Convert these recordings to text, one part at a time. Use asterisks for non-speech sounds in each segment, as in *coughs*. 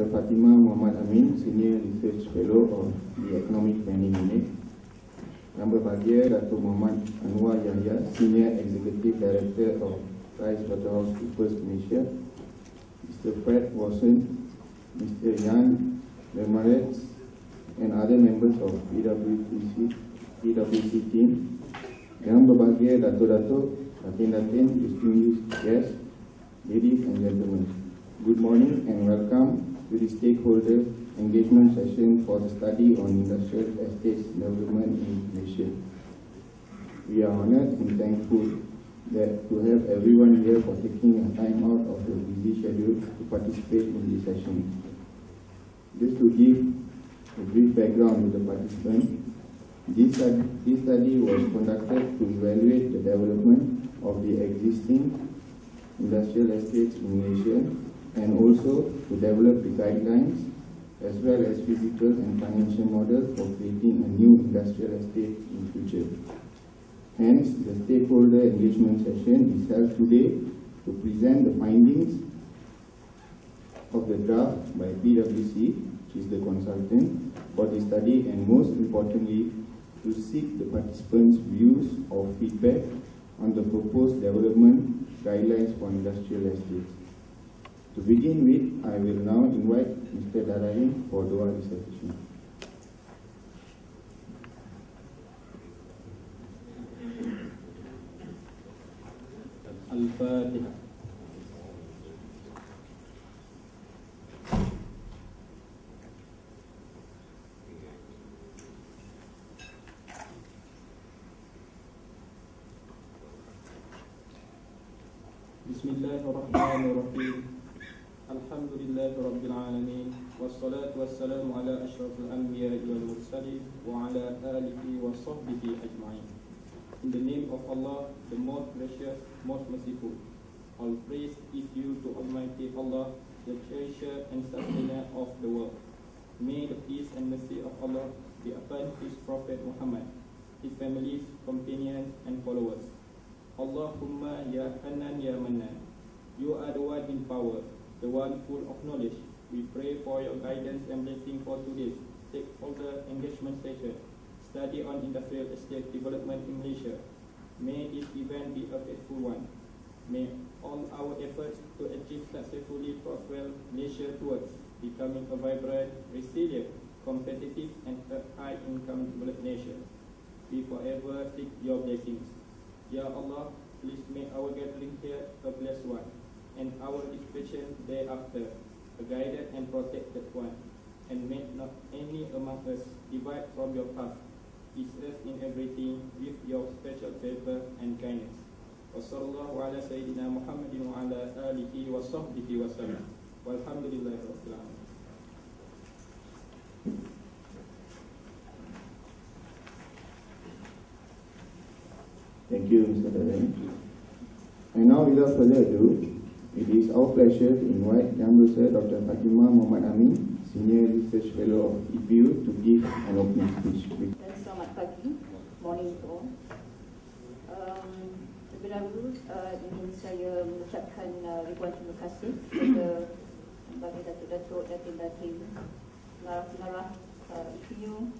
Dr. Fatima Muhammad Amin, Senior Research Fellow of the Economic Planning Unit. Yang berbahagia Dato' Muhammad Anwar Yahya, Senior Executive Director of PricewaterhouseCoopers Malaysia. Mr. Fred Watson, Mr. Jan Lemarets, and other members of PwC, PwC team. Yang berbahagia Dato'-Dato', Datin-Datin, distinguished guests, ladies and gentlemen. Good morning and welcome the stakeholder engagement session for the study on industrial estates development in Malaysia. We are honored and thankful that to have everyone here for taking a time out of your busy schedule to participate in this session. Just to give a brief background to the participants, this this study was conducted to evaluate the development of the existing industrial estates in Malaysia and also to develop the guidelines as well as physical and financial models for creating a new industrial estate in future. Hence, the stakeholder engagement session is held today to present the findings of the draft by PwC, which is the consultant, for the study and most importantly, to seek the participants' views or feedback on the proposed development guidelines for industrial estates. To begin with, I will now invite Mr. Darain for Doha dissertation. الفاتحة بسم الله الرحمن الرحيم الحمد لله رب العالمين والصلاة والسلام على أشرف الأنبياء والمرسلين وعلى آله وصحبه أجمعين In the name of Allah, the most gracious, most merciful. All praise is due to Almighty Allah, the cherisher and sustainer of the world. May the peace and mercy of Allah be upon His Prophet Muhammad, his families, companions, and followers. Allahumma ya Hanan ya Manan. You are the one in power, the one full of knowledge. We pray for your guidance and blessing for today's stakeholder engagement session. Study on industrial estate development in Malaysia. May this event be a faithful one. May all our efforts to achieve successfully propel Malaysia towards becoming a vibrant, resilient, competitive, and a high-income developed nation. We forever seek your blessings. Ya Allah, please make our gathering here a blessed one, and our discretion thereafter a guided and protected one, and make not any among us divide from your path. Is us in everything with your special favor and kindness. Ala Sayyidina Muhammadin wa ala alihi wa sahbihi wa sallam. Walhamdulillahi rabbil alamin. Thank you, Mr. Darain. And now, without further ado, it is our pleasure to invite Yang Besar Dr. Fatima Muhammad Amin, Senior Research Fellow of EPU, to give an opening speech. Dan selamat pagi, morning to all. Um, terlebih dahulu uh, ingin saya mengucapkan uh, ribuan terima kasih kepada bagi datuk-datuk, datin-datin, pengarah-pengarah uh, EPU,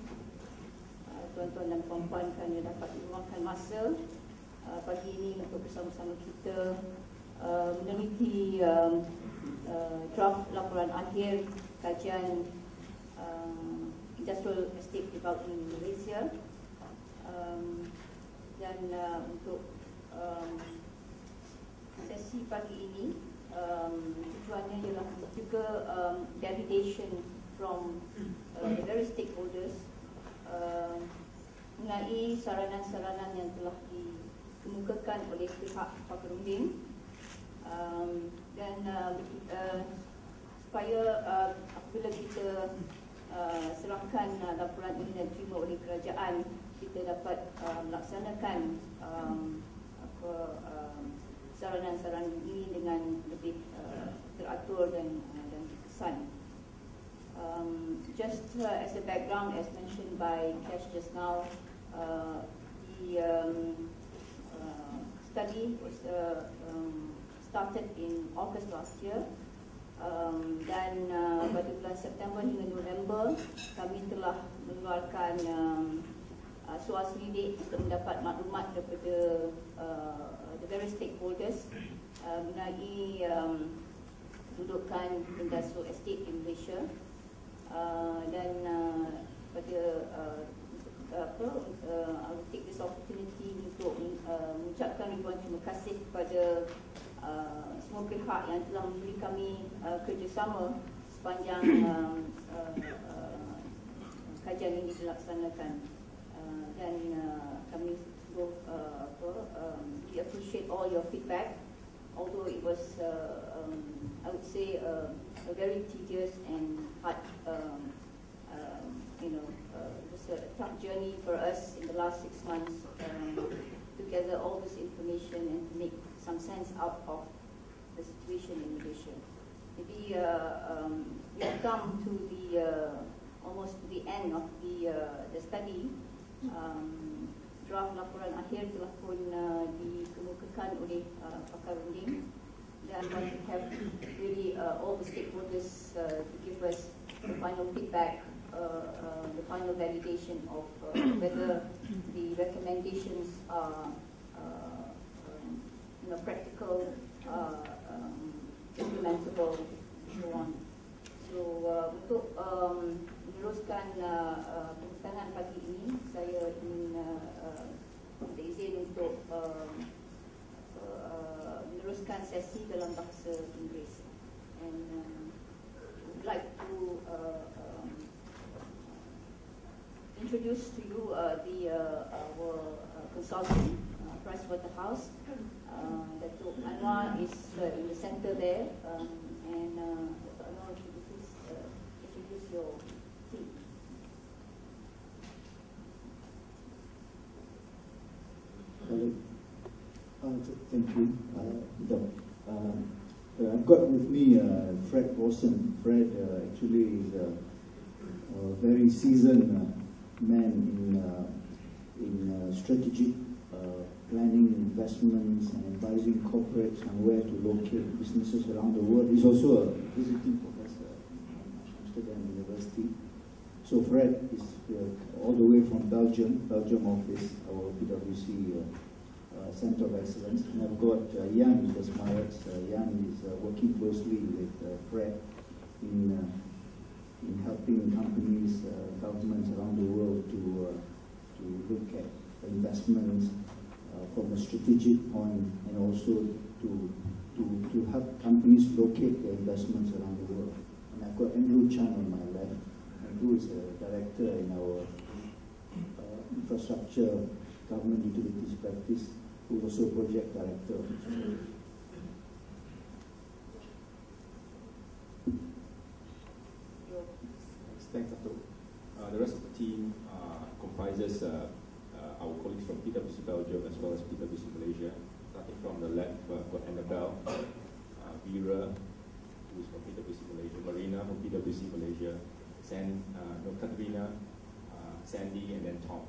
uh, tuan-tuan dan puan-puan kerana dapat meluangkan masa uh, pagi ini untuk bersama-sama kita uh, meneliti um, uh, draft laporan akhir kajian um, industrial estate development in Malaysia. Um, dan uh, untuk um, sesi pagi ini um, tujuannya ialah juga um, validation from uh, various stakeholders uh, mengenai saranan-saranan yang telah dikemukakan oleh pihak Fakrudin um, dan uh, uh, supaya uh, apabila kita uh, serahkan uh, laporan ini dan terima oleh kerajaan kita dapat uh, melaksanakan um, apa um, saranan-saranan ini dengan lebih uh, teratur dan uh, dan terkesan. Um, just uh, as a background, as mentioned by Cash just now, uh, the um, uh, study was uh, um, started in August last year. Um, dan uh, pada September hingga November kami telah mengeluarkan um, uh, soal selidik untuk mendapat maklumat daripada uh, the various stakeholders uh, mengenai um, kedudukan industrial estate di Malaysia. Uh, dan uh, pada uh, apa uh, I will take this opportunity untuk uh, mengucapkan ribuan terima kasih kepada uh, semua pihak yang telah memberi kami uh, kerjasama sepanjang uh, *coughs* uh, uh, kajian ini dilaksanakan. Uh, dan uh, kami sungguh uh, apa, um, we appreciate all your feedback. Although it was uh, um, I would say uh, a very tedious and hard um, um, you know uh, it was a tough journey for us in the last six months um, to gather all this information and to make some sense out of the situation in Malaysia. Maybe uh, um, we have come to the uh, almost to the end of the uh, the study. Um, draft laporan akhir telah pun uh, dikemukakan oleh uh, pakar runding dan we have really uh, all the stakeholders uh, to give us the final feedback, uh, uh, the final validation of uh, whether the recommendations are know, practical, uh, um, implementable, so on. So uh, untuk um, meneruskan uh, uh, pagi ini, saya ingin uh, uh, izin untuk uh, uh, meneruskan sesi dalam bahasa Inggeris. And um, would like to uh, um, introduce to you uh, the uh, our uh, consultant, uh. Datuk Anwar is uh, in the center there, um, and uh, Anwar, could you please uh, introduce your team? Uh, Thank you, uh, Um, uh, I've got with me uh, Fred Rawson. Fred uh, actually is a a very seasoned man in, in strategic planning, investments, and advising corporates on where to locate businesses around the world. He's also a visiting professor at Amsterdam University. So Fred is uh, all the way from Belgium, Belgium office, our PwC uh, uh, Center of Excellence. And I've got uh, Jan Desmarets. Uh, Jan is uh, working closely with Fred in, in helping companies, governments around the world to, to look at investments from a strategic point and also to, to, to help companies locate their investments around the world. And I've got Andrew Chan on my left, who is a director in our uh, infrastructure government utilities practice, who is also project director. Thanks, Dato'. Uh, the rest of the team uh, comprises uh, uh, our colleagues from PwC Belgium as well as PwC Malaysia. Starting from the left, uh, got Annabelle, uh, Vera, who is from PwC Malaysia, Marina from PwC Malaysia, San, uh, no, Katrina, uh, Sandy, and then Tom.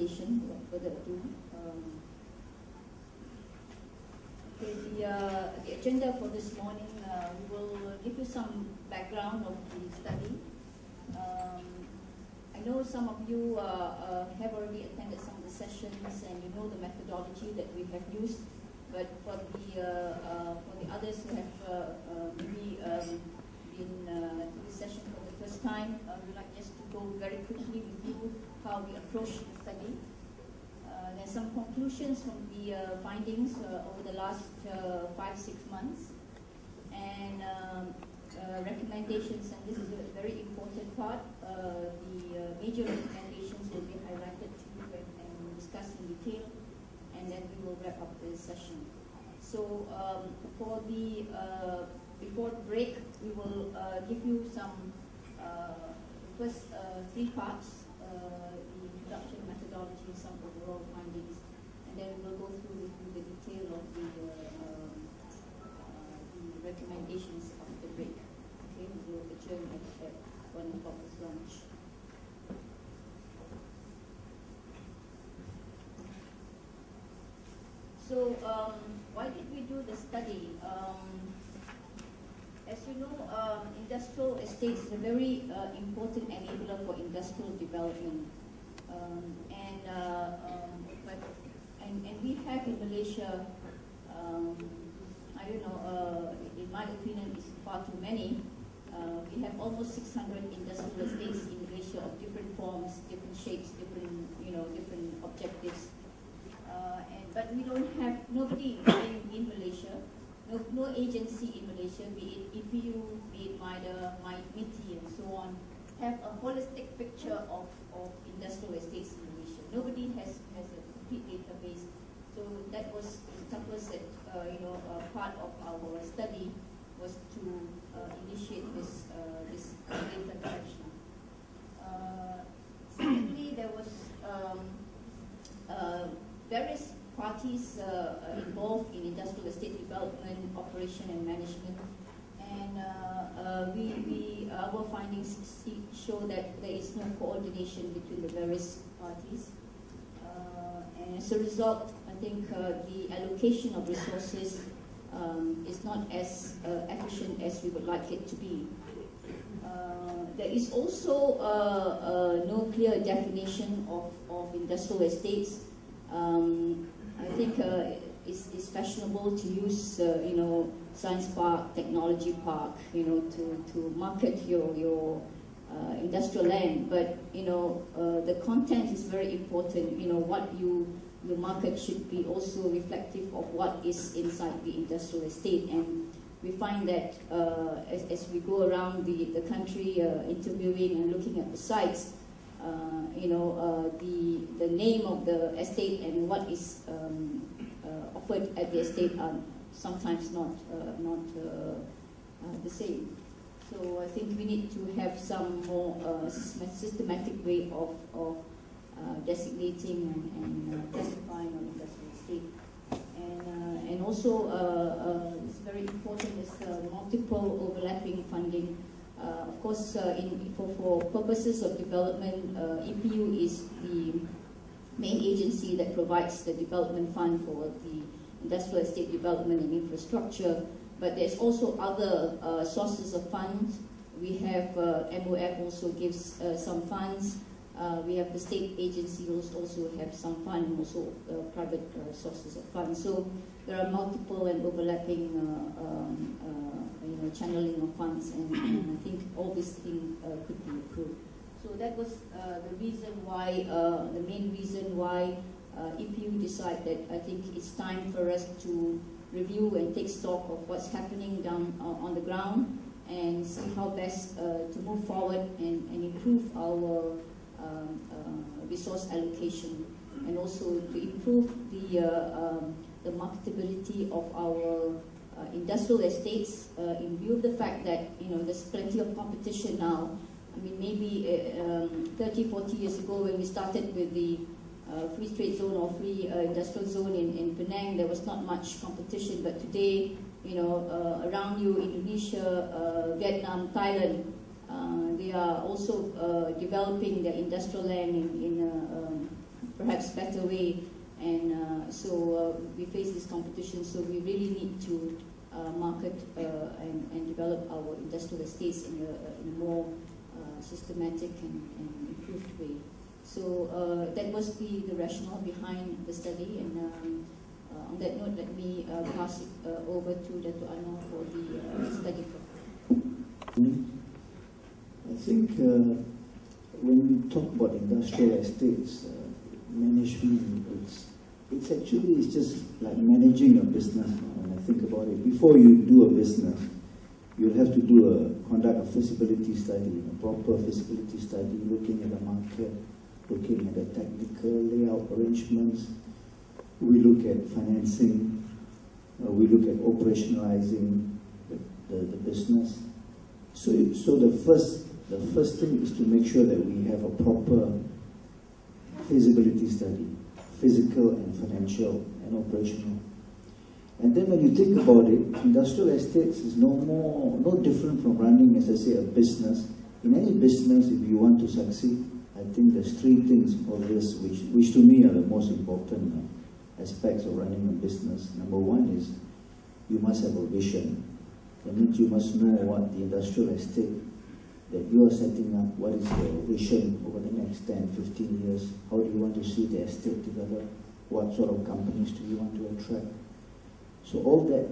without further ado. Okay, the, uh, agenda for this morning, uh, we will give you some background of the study. I know some of you uh, uh, have already attended some of the sessions and you know the methodology that we have used, but for the, uh, uh, for the others who have uh, uh, maybe um, been to the session for the first time, uh, we'd like just to go very quickly with you how we approach the study. Uh, there's some conclusions from the findings over the last five, six months, and um, uh, recommendations, and this is a very important part. Uh, the uh, major recommendations will be highlighted to you and, and discussed in detail, and then we will wrap up the session. So um, for the uh, before the break, we will uh, give you some uh, first uh, three parts: uh, the introduction, methodology, some overall findings, and then we will go through with you the detail of the uh, um, uh, the recommendations of the break. Okay, at, at one o'clock this lunch. So, um, why did we do the study? Um, as you know, um, industrial estates is a very uh, important enabler for industrial development. Um, and, uh, um, but, and, and we have in Malaysia, um, I don't know, uh, in my opinion, it's far too many. Uh, we have almost 600 industrial estates in Malaysia of different forms, different shapes, different, you know, different objectives. Uh, and, but we don't have nobody in, Malaysia, no, no agency in Malaysia, be it EPU, be it MIDA, MITI, and so on, have a holistic picture of, of industrial estates in Malaysia. Nobody has, has a complete database. So that was, Tupper said, uh, you know, uh, part of our study was to initiate this, uh, this. Uh, secondly, there was um, uh, various parties uh, uh, involved in industrial estate development, operation and management. And uh, uh, we, we, our findings see, show that there is no coordination between the various parties. Uh, and as a result, I think uh, the allocation of resources um, is not as uh, efficient as we would like it to be. Uh, there is also uh, uh, no clear definition of, of industrial estates. Um, I think uh, it's, it's fashionable to use, you know, science park, technology park, you know, to, to market your, your uh, industrial land. But, you know, uh, the content is very important. You know, what you, you market should be also reflective of what is inside the industrial estate. And we find that uh, as, as we go around the, the country uh, interviewing and looking at the sites, uh, you know, uh, the, the name of the estate and what is um, uh, offered at the estate are sometimes not, uh, not the same. So I think we need to have some more systematic way of, of designating and, and uh, testifying on industrial estate. And, uh, and also, uh, uh, it's very important is uh, multiple overlapping funding. Uh, of course, uh, in, for, for purposes of development, uh, EPU is the main agency that provides the development fund for the industrial estate development and infrastructure. But there's also other uh, sources of funds. We have uh, MOF also gives uh, some funds. Uh, we have the state agencies also have some fund, and also uh, private uh, sources of funds. So there are multiple and overlapping, uh, um, uh, you know, channeling of funds, and, and I think all these things uh, could be improved. So that was the reason why, the main reason why uh, you decide that I think it's time for us to review and take stock of what's happening down on the ground and see how best to move forward and, and improve our um, uh, resource allocation and also to improve the, uh, um, the marketability of our uh, industrial estates uh, in view of the fact that you know there's plenty of competition now. I mean, maybe uh, um, 30, 40 years ago when we started with the uh, free trade zone or free industrial zone in, in Penang, there was not much competition. But today, you know, around you, Indonesia, Vietnam, Thailand, they are also uh, developing their industrial land in, in a um, perhaps better way. And uh, so uh, we face this competition, so we really need to uh, market uh, and, and develop our industrial estates in a, in a more uh, systematic and, and improved way. So uh, that was the, the rationale behind the study. And um, uh, on that note, let me uh, pass it uh, over to Dato' Anwar for the uh, study. I think uh, when we talk about industrial estates, uh, management, it's, it's actually it's just like managing a business. When I think about it, before you do a business, you'll have to do a conduct a feasibility study, a proper feasibility study, looking at the market, looking at the technical layout arrangements. We look at financing. Uh, we look at operationalizing the, the, the business. So, so the first the first thing is to make sure that we have a proper feasibility study, physical and financial and operational. And then when you think about it, industrial estates is no more, no different from running, as I say, a business. In any business, if you want to succeed, I think there's three things always which, which to me are the most important uh, aspects of running a business. Number one is you must have a vision. That means you must know what the industrial estate that you are setting up, what is your vision over the next 10, 15 years? How do you want to see the estate develop? What sort of companies do you want to attract? So all that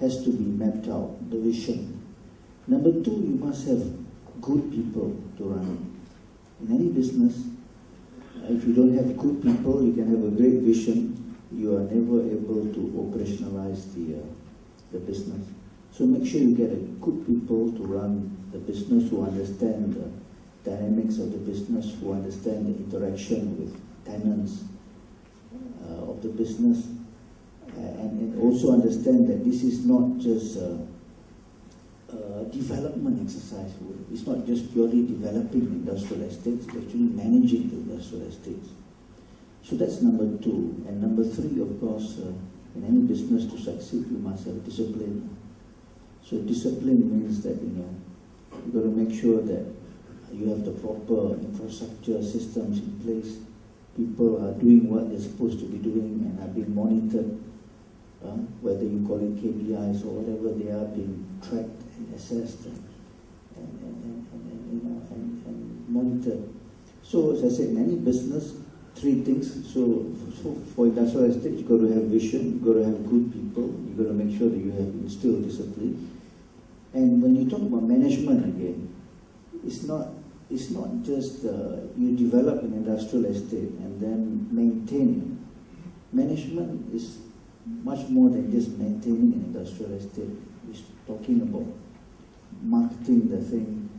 has to be mapped out, the vision. Number two, you must have good people to run. In any business, if you don't have good people, you can have a great vision, you are never able to operationalize the, uh, the business. So make sure you get a good people to run the business who understand the dynamics of the business, who understand the interaction with tenants uh, of the business, and, and, also understand that this is not just a, a, development exercise. It's not just purely developing industrial estates, it's actually managing the industrial estates. So that's number two. And number three, of course, uh, in any business to succeed, you must have discipline. So discipline means that, you know, you've got to make sure that you have the proper infrastructure systems in place. People are doing what they're supposed to be doing and are being monitored. Uh, whether you call it KPIs or whatever, they are being tracked and assessed and, and, and, and you know, and, monitored. So as I said, in any business, three things. So for, for industrial estate, you've got to have vision, you've got to have good people, you've got to make sure that you have instilled discipline. And when you talk about management again, it's not it's not just uh, you develop an industrial estate and then maintain it. Management is much more than just maintaining an industrial estate. It's talking about marketing the thing,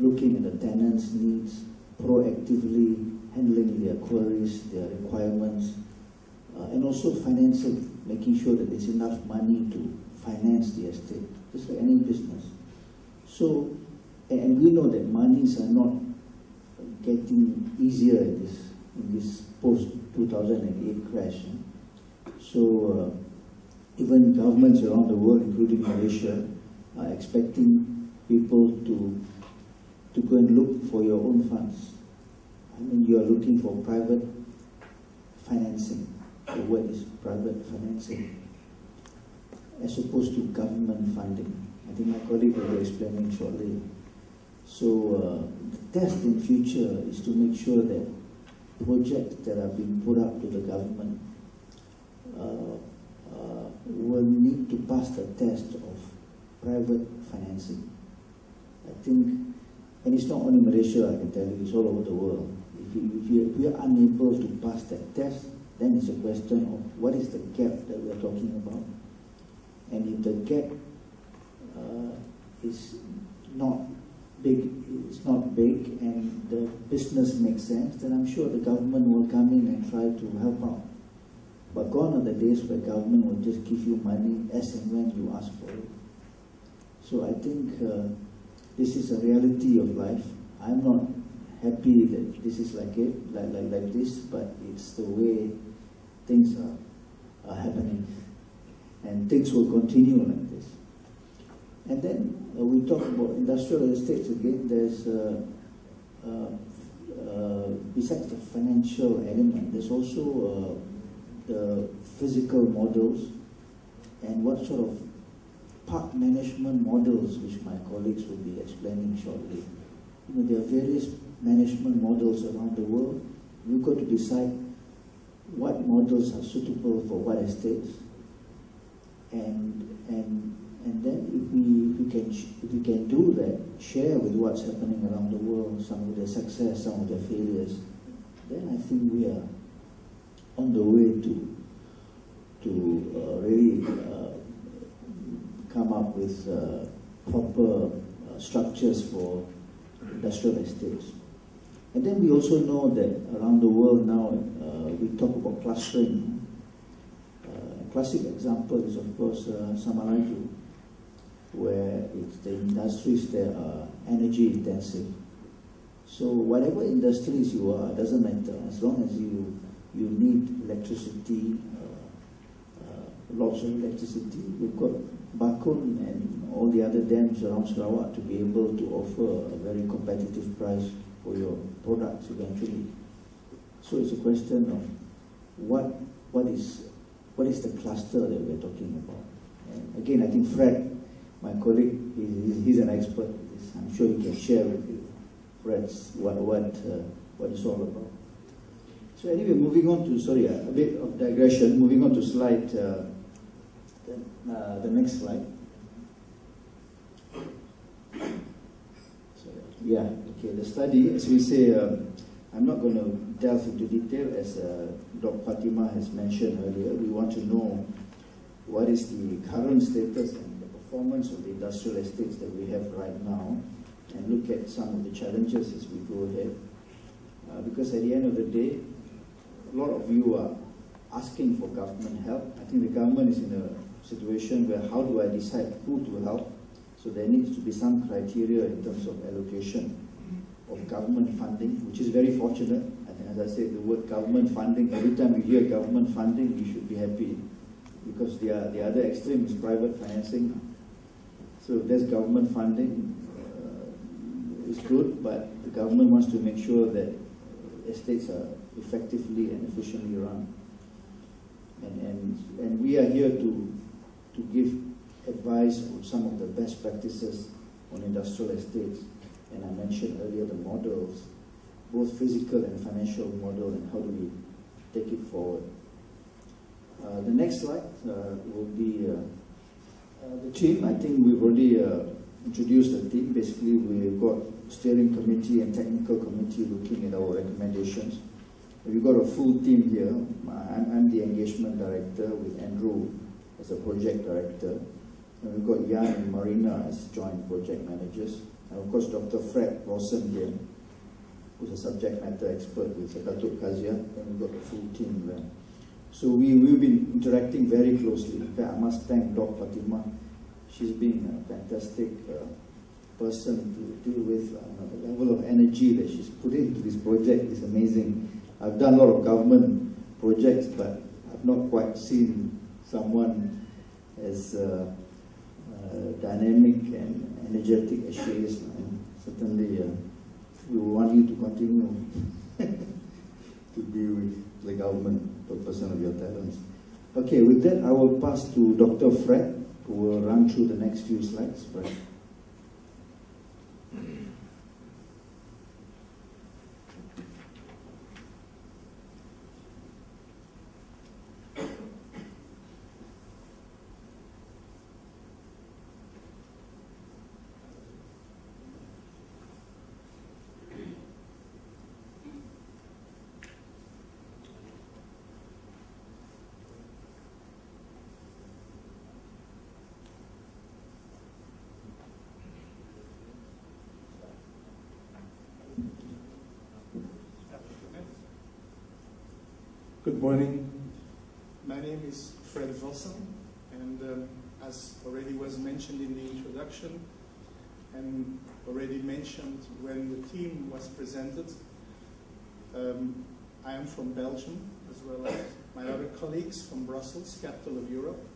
looking at the tenants' needs, proactively handling their queries, their requirements, uh, and also financing, making sure that there's enough money to finance the estate, just like any business. So, and we know that monies are not getting easier in this, in this post-2008 crash. So, uh, even governments around the world, including Malaysia, are expecting people to, to go and look for your own funds. I mean, you are looking for private financing. The word is private financing, as opposed to government funding. I think my colleague will be explaining shortly. So uh, the test in future is to make sure that projects that are being put up to the government uh, uh, will need to pass the test of private financing. I think, and it's not only Malaysia, I can tell you, it's all over the world if, you, if we are unable to pass that test, then it's a question of what is the gap that we are talking about. And if the gap uh, is not big, it's not big, and the business makes sense, then I'm sure the government will come in and try to help out. But gone are the days where government will just give you money as and when you ask for it. So I think uh, this is a reality of life. I'm not happy that this is like it, like, like, like this, but it's the way things are, are happening. And things will continue like this. And then uh, we talk about industrial estates again. There's, uh, uh, uh besides the financial element, there's also uh, the physical models and what sort of park management models, which my colleagues will be explaining shortly. You know, there are various management models around the world. You've got to decide what models are suitable for what estates, and and and then if we, if we can if we can do that, share with what's happening around the world, some of their success, some of their failures, then I think we are on the way to to uh, really uh, come up with uh, proper uh, structures for industrial estates. And then we also know that around the world now, uh, we talk about clustering. Classic example is, of course, uh, Samalaju, where it's the industries that are energy intensive. So whatever industries you are, doesn't matter, as long as you, you need electricity, uh, uh, lots of electricity, we've got Bakun and all the other dams around Sarawak to be able to offer a very competitive price for your products eventually. So it's a question of what what is what is the cluster that we're talking about. And again, I think Fred my colleague, he's, he's an expert. I'm sure he can share with you, Fred's, what, what, uh, what it's all about. So anyway, moving on to, sorry, a bit of digression, moving on to slide, uh, the, uh, the next slide. *coughs* So, yeah, okay, the study, as we say, um, I'm not going to delve into detail as uh, Dr. Fatima has mentioned earlier. We want to know what is the current status and the performance of the industrial estates that we have right now and look at some of the challenges as we go ahead. Uh, because at the end of the day, a lot of you are asking for government help. I think the government is in a situation where how do I decide who to help? So there needs to be some criteria in terms of allocation of government funding, which is very fortunate. And as I said, the word government funding, every time you hear government funding, you should be happy because the, the other extreme is private financing. So there's government funding, uh, it's good, but the government wants to make sure that estates are effectively and efficiently run. And, and, and we are here to, to give advice on some of the best practices on industrial estates. And I mentioned earlier the models, both physical and financial model, and how do we take it forward. Uh, the next slide uh, will be uh, uh the team. I think we've already uh, introduced the team. Basically, we've got steering committee and technical committee looking at our recommendations. We've got a full team here. I'm, I'm the engagement director with Andrew as a project director. And we've got Jan and Marina as joint project managers. And of course, Dr. Fred Rawson here, who's a subject matter expert with Datuk Kazia. And we've got a full team there. So we, we've been interacting very closely. I must thank Dr. Fatima. She's been a fantastic uh, person to deal with. Uh, the level of energy that she's put into this project is amazing. I've done a lot of government projects, but I've not quite seen someone as uh, uh, dynamic and energetic as she is. Certainly, uh, we want you to continue *laughs* to be with the government percent of your talents. Okay, with that, I will pass to Dr. Fred, who will run through the next few slides. Fred. Good morning. My name is Fred Vossen, and um, as already was mentioned in the introduction, and already mentioned when the team was presented, um, I am from Belgium, as well as my other colleagues from Brussels, capital of Europe.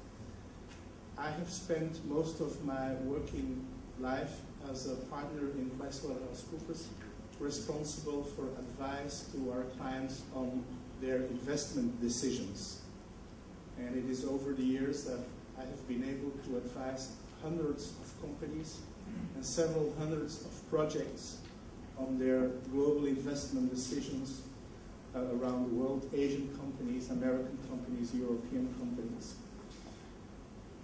I have spent most of my working life as a partner in PricewaterhouseCoopers, responsible for advice to our clients on their investment decisions. And it is over the years that I have been able to advise hundreds of companies and several hundreds of projects on their global investment decisions uh, around the world, Asian companies, American companies, European companies.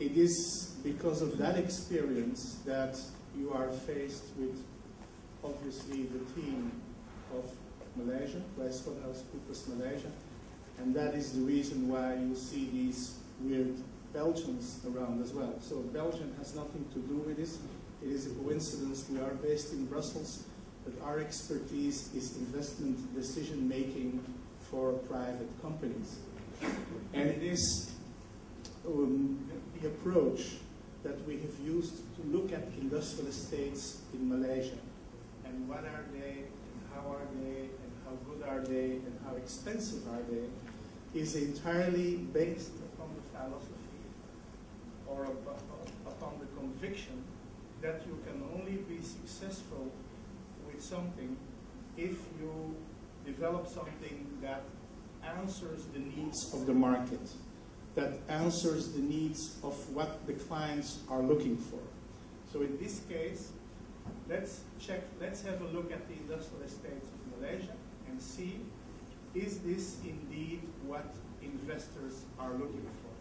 It is because of that experience that you are faced with, obviously, the team of Malaysia, PricewaterhouseCoopers Malaysia, and that is the reason why you see these weird Belgians around as well. So Belgium has nothing to do with this. It is a coincidence. We are based in Brussels, but our expertise is investment decision making for private companies. And it is um, the approach that we have used to look at industrial estates in Malaysia. And what are they, and how are they, good are they and how expensive are they is entirely based upon the philosophy or upon the conviction that you can only be successful with something if you develop something that answers the needs of the market, that answers the needs of what the clients are looking for. So in this case, let's check, let's have a look at the industrial estates of Malaysia and see, is this indeed what investors are looking for?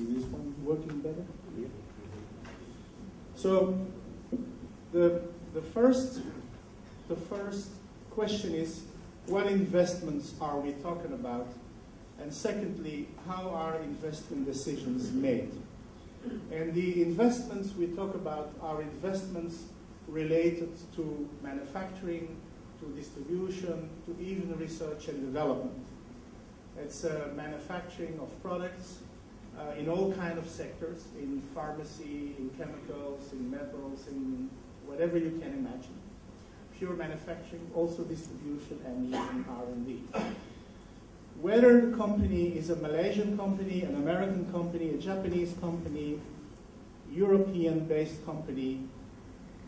Is this one working better? So the, the, first, the first question is, what investments are we talking about? And secondly, how are investment decisions made? And the investments we talk about are investments related to manufacturing, to distribution, to even research and development. It's uh, manufacturing of products, uh, in all kind of sectors, in pharmacy, in chemicals, in metals, in whatever you can imagine. Pure manufacturing, also distribution and even R&D. Whether the company is a Malaysian company, an American company, a Japanese company, European-based company,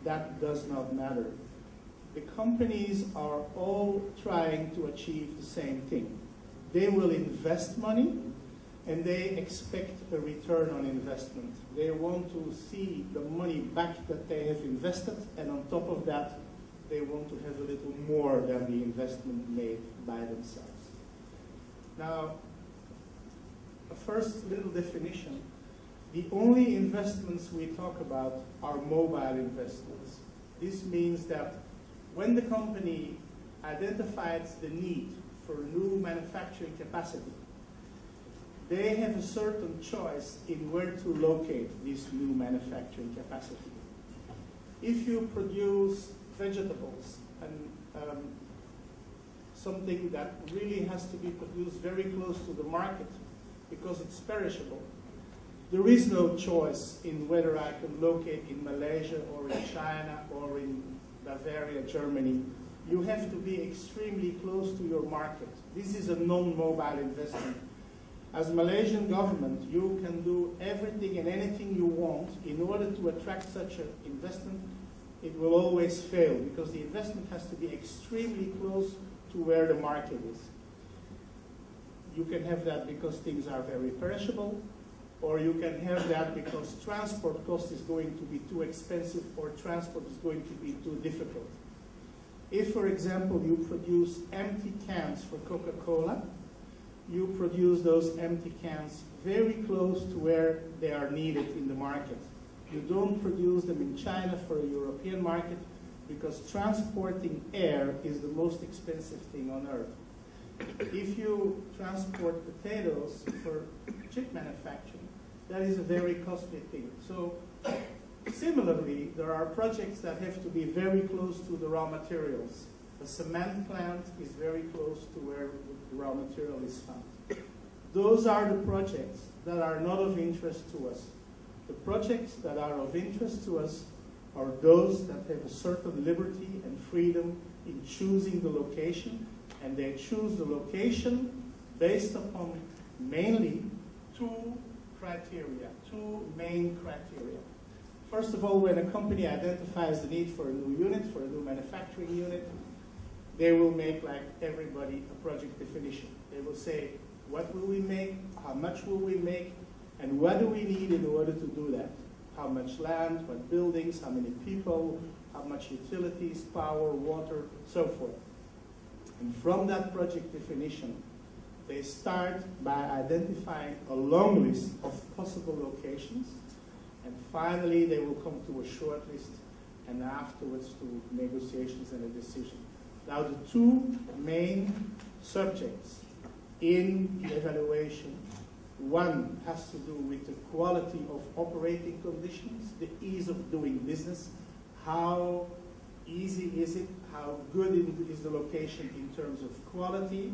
that does not matter. The companies are all trying to achieve the same thing. They will invest money and they expect a return on investment. They want to see the money back that they have invested, and on top of that, they want to have a little more than the investment made by themselves. Now, a first little definition. The only investments we talk about are mobile investments. This means that when the company identifies the need for new manufacturing capacity, they have a certain choice in where to locate this new manufacturing capacity. If you produce vegetables and um, something that really has to be produced very close to the market because it's perishable, there is no choice in whether I can locate in Malaysia or in China or in Bavaria, Germany. You have to be extremely close to your market. This is a non-mobile investment as Malaysian government, you can do everything and anything you want in order to attract such an investment. It will always fail because the investment has to be extremely close to where the market is. You can have that because things are very perishable, or you can have that because transport cost is going to be too expensive or transport is going to be too difficult. If, for example, you produce empty cans for Coca-Cola, you produce those empty cans very close to where they are needed in the market. You don't produce them in China for a European market because transporting air is the most expensive thing on earth. If you transport potatoes for chip manufacturing, that is a very costly thing. So similarly, there are projects that have to be very close to the raw materials. A cement plant is very close to where the raw material is found. Those are the projects that are not of interest to us. The projects that are of interest to us are those that have a certain liberty and freedom in choosing the location, and they choose the location based upon mainly two criteria, two main criteria. First of all, when a company identifies the need for a new unit, for a new manufacturing unit, they will make, like everybody, a project definition. They will say, what will we make, how much will we make, and what do we need in order to do that? How much land, what buildings, how many people, how much utilities, power, water, so forth. And from that project definition, they start by identifying a long list of possible locations, and finally they will come to a short list, and afterwards to negotiations and a decision. Now the two main subjects in the evaluation, one has to do with the quality of operating conditions, the ease of doing business, how easy is it, how good is the location in terms of quality.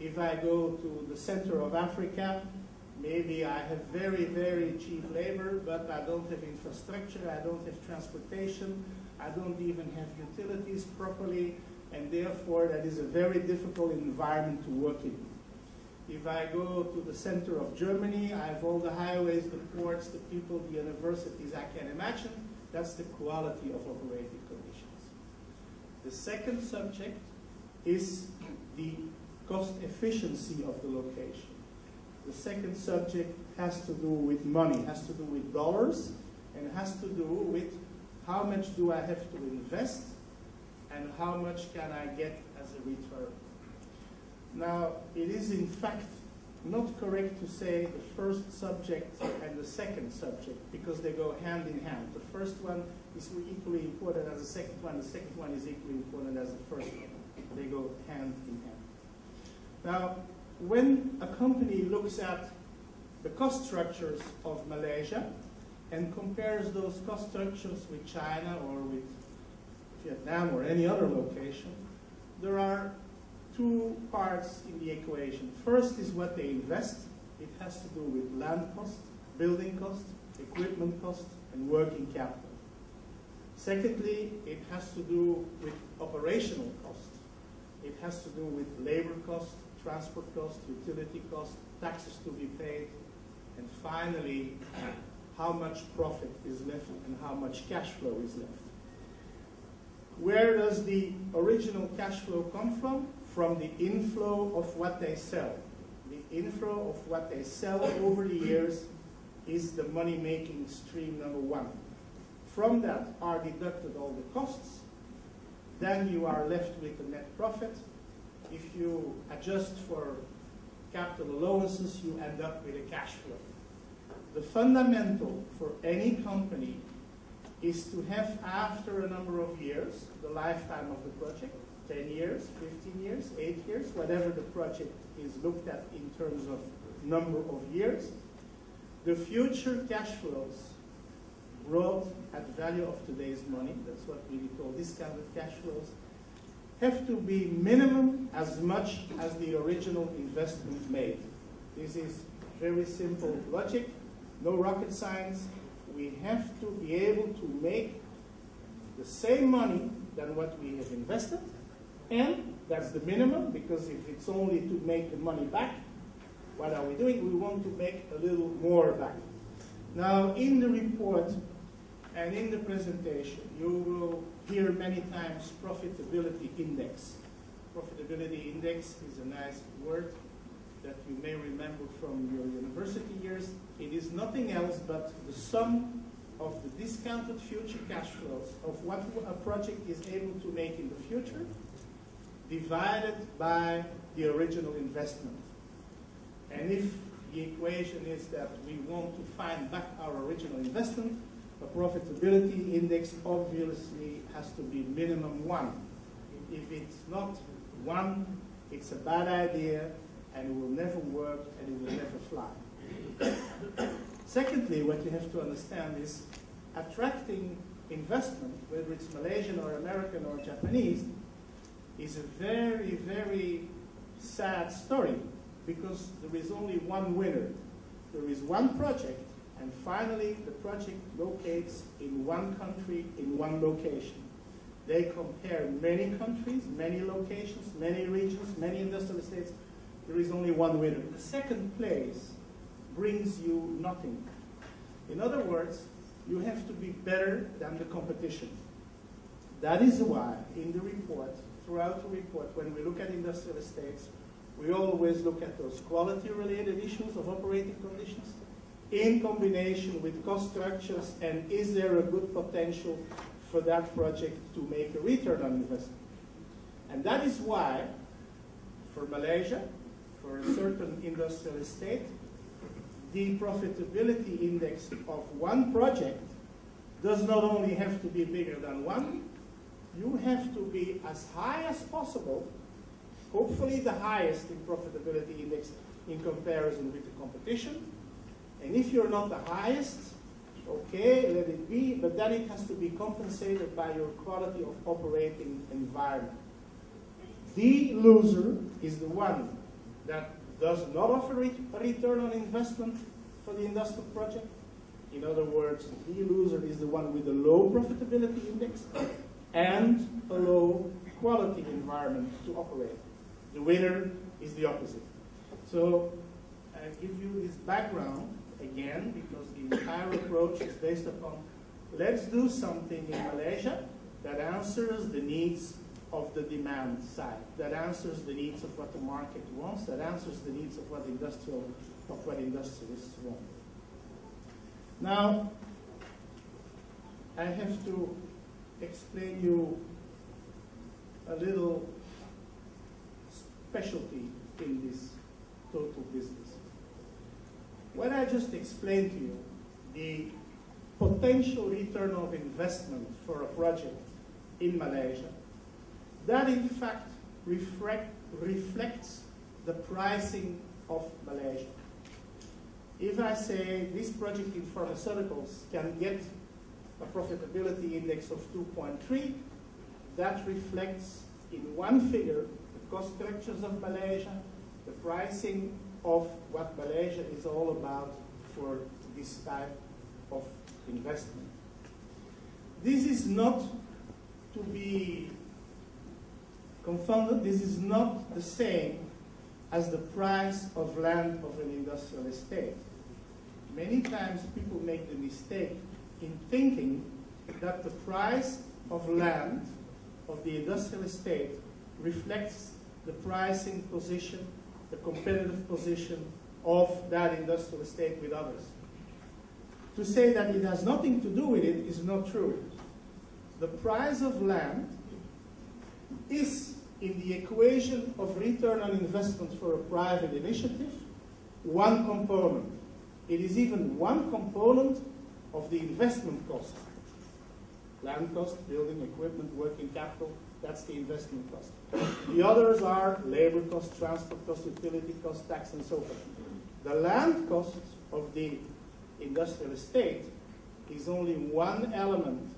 If I go to the center of Africa, maybe I have very, very cheap labor, but I don't have infrastructure, I don't have transportation, I don't even have utilities properly, and therefore that is a very difficult environment to work in. If I go to the center of Germany, I have all the highways, the ports, the people, the universities I can imagine. That's the quality of operating conditions. The second subject is the cost efficiency of the location. The second subject has to do with money, has to do with dollars, and has to do with how much do I have to invest and how much can I get as a return. Now, it is in fact not correct to say the first subject and the second subject because they go hand in hand. The first one is equally important as the second one, the second one is equally important as the first one. They go hand in hand. Now, when a company looks at the cost structures of Malaysia and compares those cost structures with China or with Vietnam or any other location, there are two parts in the equation. First is what they invest. It has to do with land cost, building cost, equipment cost, and working capital. Secondly, it has to do with operational cost. It has to do with labor cost, transport cost, utility cost, taxes to be paid, and finally, how much profit is left and how much cash flow is left. Where does the original cash flow come from? From the inflow of what they sell. The inflow of what they sell over the years is the money-making stream number one. From that are deducted all the costs. Then you are left with the net profit. If you adjust for capital allowances, you end up with a cash flow. The fundamental for any company is to have, after a number of years, the lifetime of the project, 10 years, 15 years, 8 years, whatever the project is looked at in terms of number of years, the future cash flows brought at value of today's money, that's what we call discounted cash flows, have to be minimum as much as the original investment made. This is very simple logic, no rocket science. We have to be able to make the same money than what we have invested, and that's the minimum, because if it's only to make the money back, what are we doing? We want to make a little more back. Now, in the report and in the presentation, you will hear many times profitability index. Profitability index is a nice word that you may remember from your university years. It is nothing else but the sum of the discounted future cash flows of what a project is able to make in the future divided by the original investment. And if the equation is that we want to find back our original investment, the profitability index obviously has to be minimum one. If it's not one, it's a bad idea and it will never work and it will never fly. Secondly, what you have to understand is attracting investment, whether it's Malaysian or American or Japanese, is a very, very sad story because there is only one winner. There is one project, and finally the project locates in one country, in one location. They compare many countries, many locations, many regions, many industrial estates. There is only one winner. The second place brings you nothing. In other words, you have to be better than the competition. That is why in the report, throughout the report, when we look at industrial estates, we always look at those quality-related issues of operating conditions in combination with cost structures and is there a good potential for that project to make a return on investment. And that is why, for Malaysia, for a certain industrial estate, the profitability index of one project does not only have to be bigger than one, you have to be as high as possible, hopefully the highest in profitability index in comparison with the competition. And if you're not the highest, okay, let it be, but then it has to be compensated by your quality of operating environment. The loser is the one that does not offer a return on investment for the industrial project. In other words, the loser is the one with the low profitability index and a low quality environment to operate. The winner is the opposite. So I give you this background again because the entire approach is based upon let's do something in Malaysia that answers the needs of the demand side, that answers the needs of what the market wants, that answers the needs of what industrial of what industrialists want. Now, I have to explain you a little specialty in this total business. When I just explained to you, the potential return of investment for a project in Malaysia, that in fact reflect, reflects the pricing of Malaysia. If I say this project in pharmaceuticals can get a profitability index of 2.3, that reflects in one figure the cost structures of Malaysia, the pricing of what Malaysia is all about for this type of investment. This is not to be confounded, this is not the same as the price of land of an industrial estate. Many times people make the mistake in thinking that the price of land of the industrial estate reflects the pricing position, the competitive position of that industrial estate with others. To say that it has nothing to do with it is not true. The price of land is in the equation of return on investment for a private initiative one component. It is even one component of the investment cost. Land cost, building, equipment, working capital, that's the investment cost. The others are labor cost, transport cost, utility cost, tax, and so forth. The land cost of the industrial estate is only one element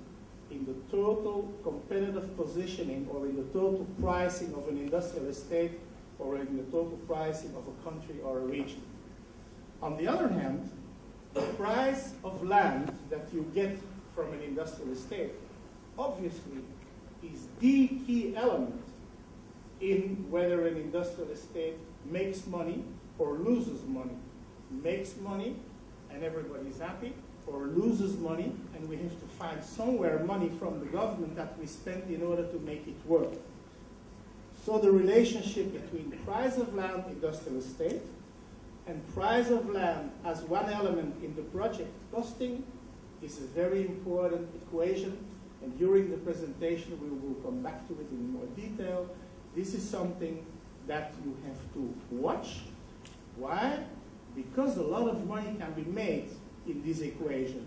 in the total competitive positioning or in the total pricing of an industrial estate or in the total pricing of a country or a region. On the other hand, the price of land that you get from an industrial estate obviously is the key element in whether an industrial estate makes money or loses money. Makes money and everybody's happy, or loses money and we have to find somewhere money from the government that we spend in order to make it work. So the relationship between the price of land, industrial estate, and price of land as one element in the project costing is a very important equation. And during the presentation, we will come back to it in more detail. This is something that you have to watch. Why? Because a lot of money can be made in this equation.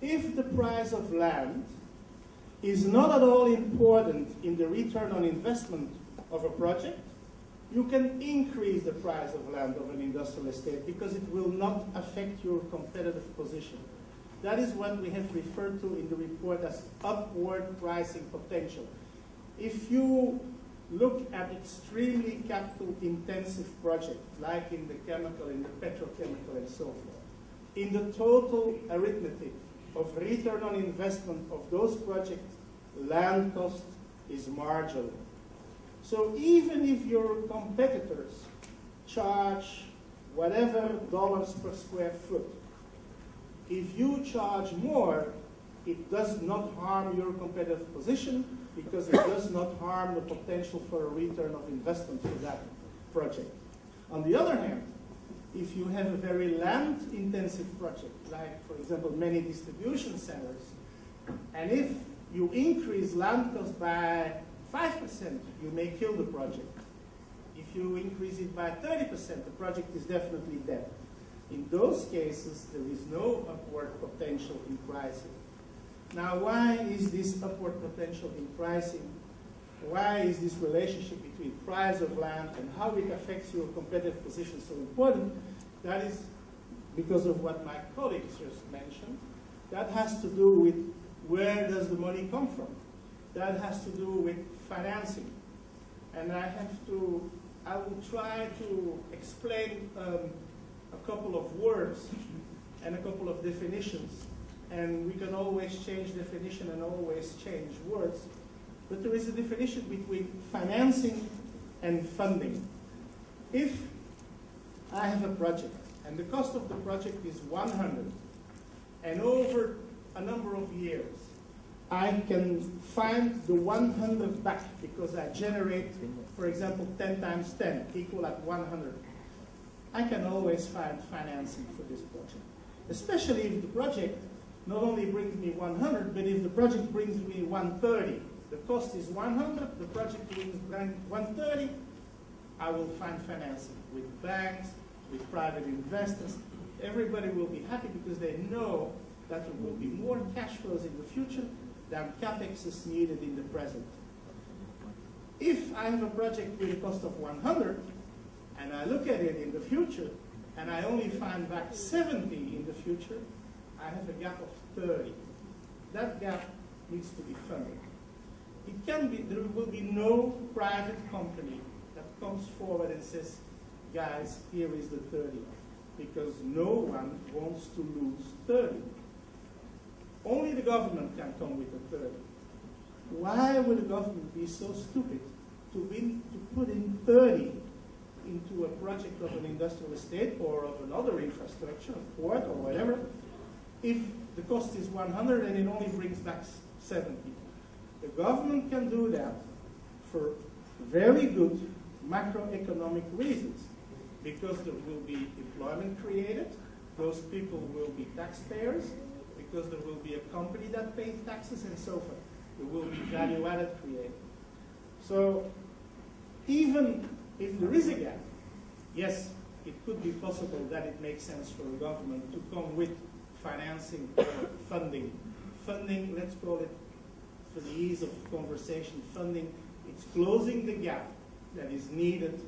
If the price of land is not at all important in the return on investment of a project, you can increase the price of land of an industrial estate because it will not affect your competitive position. That is what we have referred to in the report as upward pricing potential. If you look at extremely capital intensive projects, like in the chemical, in the petrochemical and so forth, in the total arithmetic of return on investment of those projects, land cost is marginal. So even if your competitors charge whatever dollars per square foot, if you charge more, it does not harm your competitive position because it does not harm the potential for a return of investment for that project. On the other hand, if you have a very land-intensive project, like, for example, many distribution centers, and if you increase land cost by 5%, you may kill the project. If you increase it by 30%, the project is definitely dead. In those cases, there is no upward potential in pricing. Now, why is this upward potential in pricing? Why is this relationship between price of land and how it affects your competitive position so important? That is because of what my colleagues just mentioned. That has to do with where does the money come from? That has to do with financing. And I have to, I will try to explain um, a couple of words and a couple of definitions. And we can always change definition and always change words. But there is a definition between financing and funding. If I have a project and the cost of the project is 100 and over a number of years I can find the 100 back because I generate, for example, 10 times 10 equal at 100. I can always find financing for this project, especially if the project not only brings me 100, but if the project brings me 130. The cost is 100, the project brings 130, I will find financing with banks, with private investors. Everybody will be happy because they know that there will be more cash flows in the future than capex is needed in the present. If I have a project with a cost of 100, and I look at it in the future, and I only find back 70 in the future, I have a gap of 30. That gap needs to be funded. It can be, there will be no private company that comes forward and says, guys, here is the 30. Because no one wants to lose 30. Only the government can come with the 30. Why would the government be so stupid to, be, to put in 30 into a project of an industrial estate or of another infrastructure, a port or whatever, if the cost is 100 and it only brings back 70? The government can do that for very good macroeconomic reasons because there will be employment created, those people will be taxpayers, because there will be a company that pays taxes and so forth. There will be value added created. So even if there is a gap, yes, it could be possible that it makes sense for the government to come with financing funding. Funding, let's call it, for the ease of conversation, funding, it's closing the gap that is needed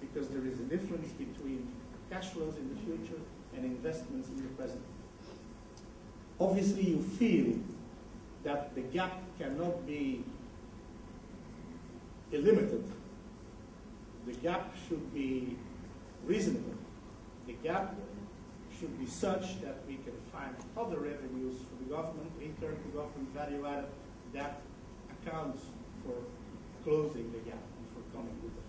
because there is a difference between cash flows in the future and investments in the present. Obviously, you feel that the gap cannot be illimited. The gap should be reasonable. The gap should be such that we can find other revenues for the government, return to government value added, that accounts for closing the gap and for coming with the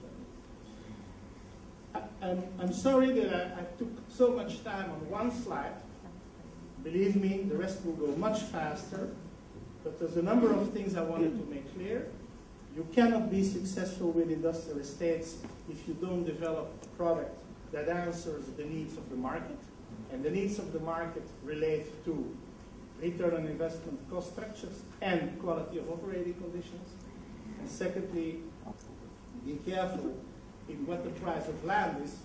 funding. I'm, I'm sorry that I, I took so much time on one slide. Believe me, the rest will go much faster. But there's a number of things I wanted to make clear. You cannot be successful with industrial estates if you don't develop a product that answers the needs of the market. And the needs of the market relate to return on investment cost structures and quality of operating conditions. And secondly, be careful in what the price of land is,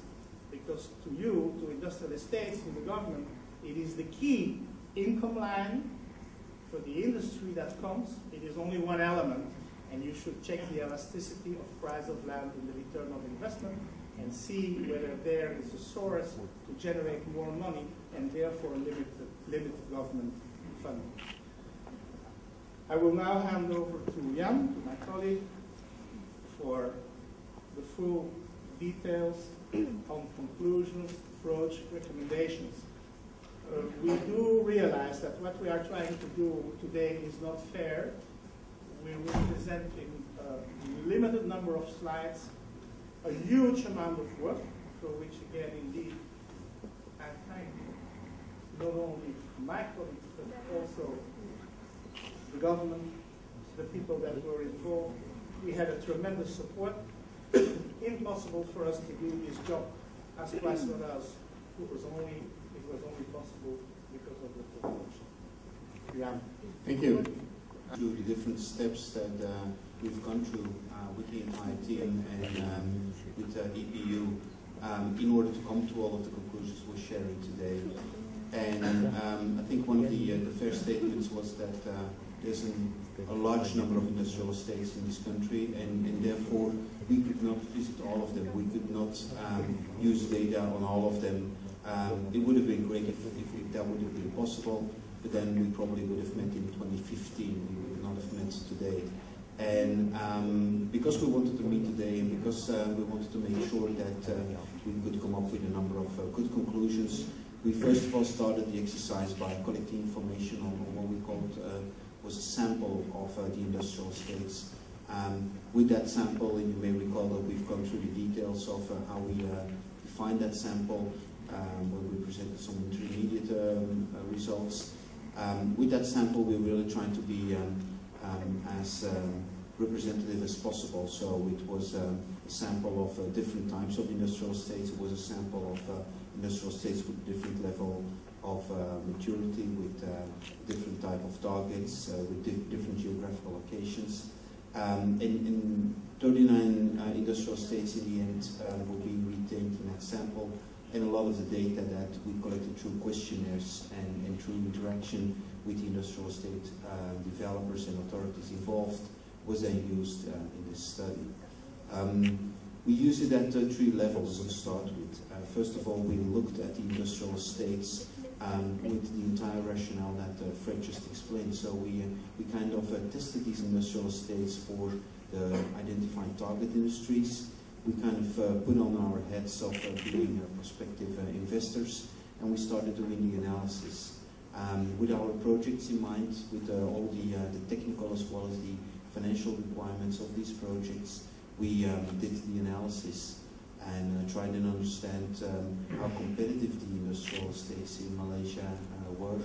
because to you, to industrial estates, to the government, it is the key income line for the industry that comes. It is only one element, and you should check the elasticity of price of land in the return of investment and see whether there is a source to generate more money and therefore limit, the, limit government funding. I will now hand over to Jan, to my colleague, for the full details on conclusions, approach, recommendations. Uh, we do realize that what we are trying to do today is not fair. We will present in a limited number of slides a huge amount of work, for which again indeed I thank not only my colleagues but also the government, the people that were involved. We had a tremendous support. Impossible for us to do this job as Pricewaterhouse. It was only was only possible because of the cooperation. Yeah. Thank you. Through the different steps that uh, we've gone through uh, with the entire team and um, with uh, EPU um, in order to come to all of the conclusions we're sharing today. And um, I think one of the, uh, the first statements was that uh, there's an, a large number of industrial estates in this country, and, and, therefore we could not visit all of them. We could not um, use data on all of them. Um, it would have been great if, if, if, that would have been possible, but then we probably would have met in 2015. We would not have met today. And um, because we wanted to meet today, and because uh, we wanted to make sure that uh, we could come up with a number of uh, good conclusions, we first of all started the exercise by collecting information on, what we called uh, was a sample of uh, the industrial states. Um, with that sample, and you may recall that we've gone through the details of uh, how we defined that sample um, when we presented some intermediate um, uh, results. Um, with that sample, we're really trying to be as representative as possible. So it was um, a sample of uh, different types of industrial states. It was a sample of uh, industrial states with different level of uh, maturity, with uh, different type of targets, uh, with di different geographical locations. Um, in, in 39 uh, industrial states in the end uh, were being retained in that sample, and a lot of the data that we collected through questionnaires and, and through interaction with the industrial state uh, developers and authorities involved was then used uh, in this study. Um, we used it at uh, three levels to start with. Uh, first of all, we looked at the industrial states um, with the entire rationale that uh, Fred just explained. So we, uh, we kind of tested these industrial states for the identified target industries. We kind of uh, put on our heads of uh, being uh, prospective investors and we started doing the analysis. Um, with our projects in mind, with all the, the technical as well as the financial requirements of these projects, we um, did the analysis and uh, tried to understand um, how competitive the industrial states in Malaysia uh, were,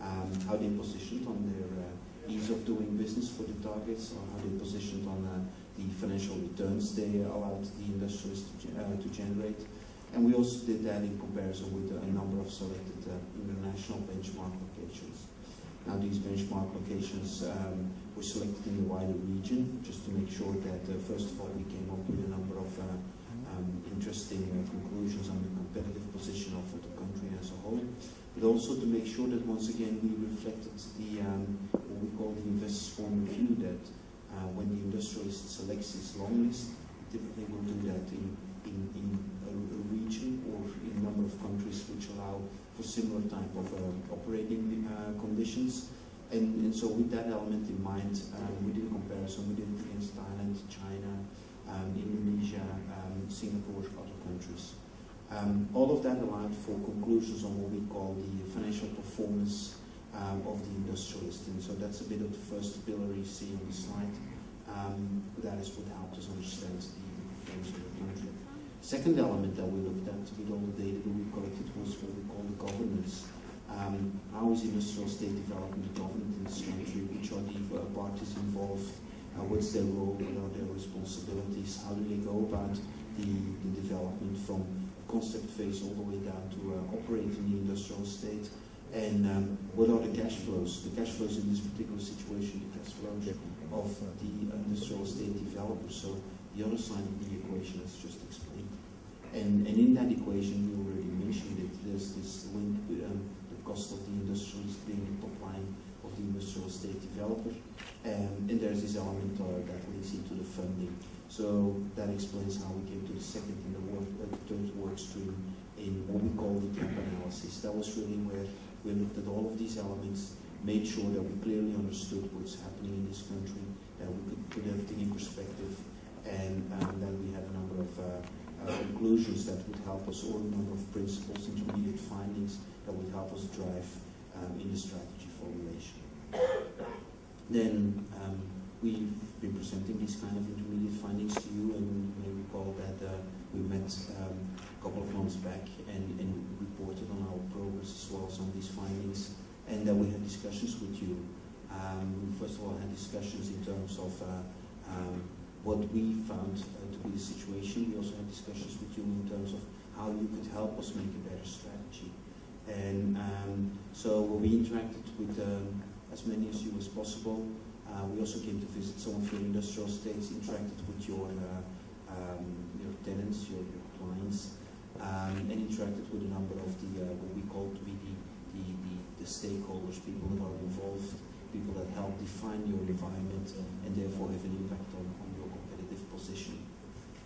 um, how they positioned on their uh, ease of doing business for the targets, or how they positioned on the financial returns they allowed the industries to, uh, to generate. And we also did that in comparison with a number of selected uh, international benchmark locations. Now these benchmark locations um, were selected in the wider region just to make sure that uh, first of all we came up with a number of uh, um, interesting uh, conclusions on the competitive position of the country as a whole, but also to make sure that once again we reflected the um, what we call the investors form of view that uh, when the industrialist selects his long list, typically will do that in, in, in a, a region or in a number of countries which allow for similar type of uh, operating uh, conditions. And, and so with that element in mind, um, we did a comparison, we did it against Thailand, China, um, Indonesia, um, Singapore, other countries. Um, all of that allowed for conclusions on what we call the financial performance um, of the industrialist. And so that's a bit of the first pillar you see on the slide. Um, that is what helped us understand the, performance of country. Second element that we looked at with all the data that we collected was what we call the governance. Um, how is industrial state development governed in this country? Which are the uh, parties involved? Uh, what's their role? What are their responsibilities? How do they go about the, the development from concept phase all the way down to uh, operating the industrial state? And um, what are the cash flows? The cash flows in this particular situation, the cash flows of the industrial state developers. So the other side of the equation as just explained. And, and in that equation, we already mentioned it, there's this link with um, the cost of the industrialist being the top line of the industrial state developer. Um, and there's this element uh, that leads into the funding. So that explains how we came to the second and the work, uh, third work stream in what we call the gap analysis. That was really where we looked at all of these elements, made sure that we clearly understood what's happening in this country, that we could put everything in perspective, and um, then we had a number of uh, uh, conclusions that would help us, or a number of principles, intermediate findings that would help us drive um, in the strategy formulation. Then um, we've been presenting these kind of intermediate findings to you, and you may recall that uh, we met um, a couple of months back and, and reported on our progress as well as on these findings, and that we had discussions with you. Um, first of all had discussions in terms of uh, um, what we found uh, to be the situation. We also had discussions with you in terms of how you could help us make a better strategy. And um, so we interacted with um, as many as you as possible. Uh, we also came to visit some of your industrial states, interacted with your uh, um, your tenants, your, your clients, um, and interacted with a number of the uh, what we call to be the, the, the, the stakeholders, people that are involved, people that help define your environment and therefore have an impact on, on your competitive position.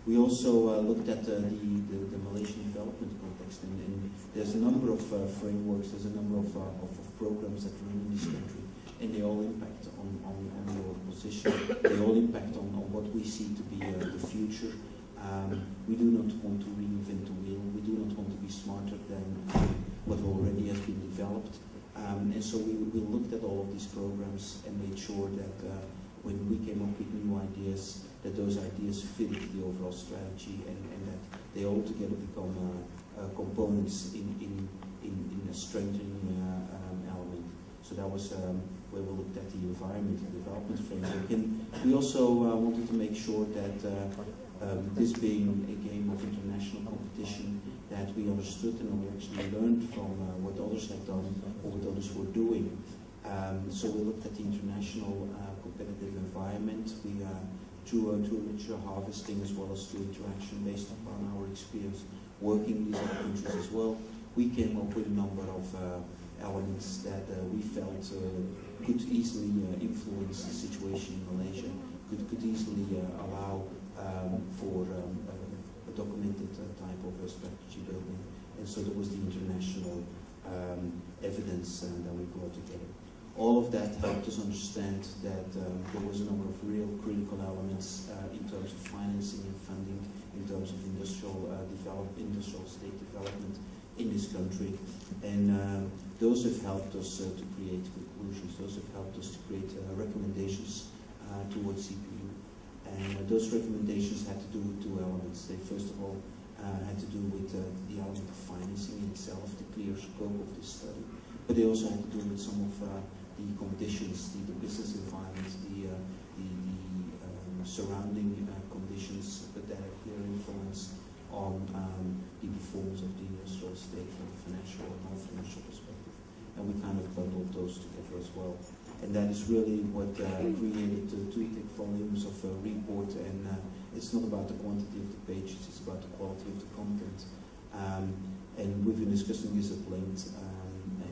We also uh, looked at uh, the, the, the Malaysian development context, and, and there's a number of uh, frameworks, there's a number of, uh, of, of programs that run in this country, and they all impact on, on, on your position. They all impact on, on what we see to be uh, the future. Um, we do not want to reinvent the wheel. We do not want to be smarter than what already has been developed. Um, and so we, we looked at all of these programs and made sure that uh, when we came up with new ideas, that those ideas fit into the overall strategy and, and that they all together become uh, uh, components in, in, in, in a strengthening uh, um, element. So that was um, where we looked at the environmental development framework. And we also uh, wanted to make sure that uh, um, this being a game of international competition, that we understood and we actually learned from uh, what others had done or what others were doing. Um, so we looked at the international uh, competitive environment. We uh, through, uh, through literature harvesting as well as through interaction based upon our experience working in these other countries as well. We came up with a number of uh, elements that uh, we felt uh, could easily uh, influence the situation in Malaysia, could, could easily allow um, for um, a, a documented uh, type of uh, strategy building. And so there was the international um, evidence uh, that we brought together. All of that helped us understand that um, there was a number of real critical elements uh, in terms of financing and funding, in terms of industrial uh, develop, industrial state development in this country, and um, those have helped us uh, to create conclusions. Those have helped us to create uh, recommendations uh, towards and uh, those recommendations had to do with two elements. They first of all uh, had to do with uh, the element of financing itself, the clear scope of this study, but they also had to do with some of the conditions, the, the business environment, the, the, the um, surrounding conditions that have clear influence on um, the performance of the industrial state from a financial and non-financial perspective. And we kind of bundled those together as well. And that is really what uh, created the two thick volumes of a report. And uh, it's not about the quantity of the pages, it's about the quality of the content. Um, and we've been discussing this at length um,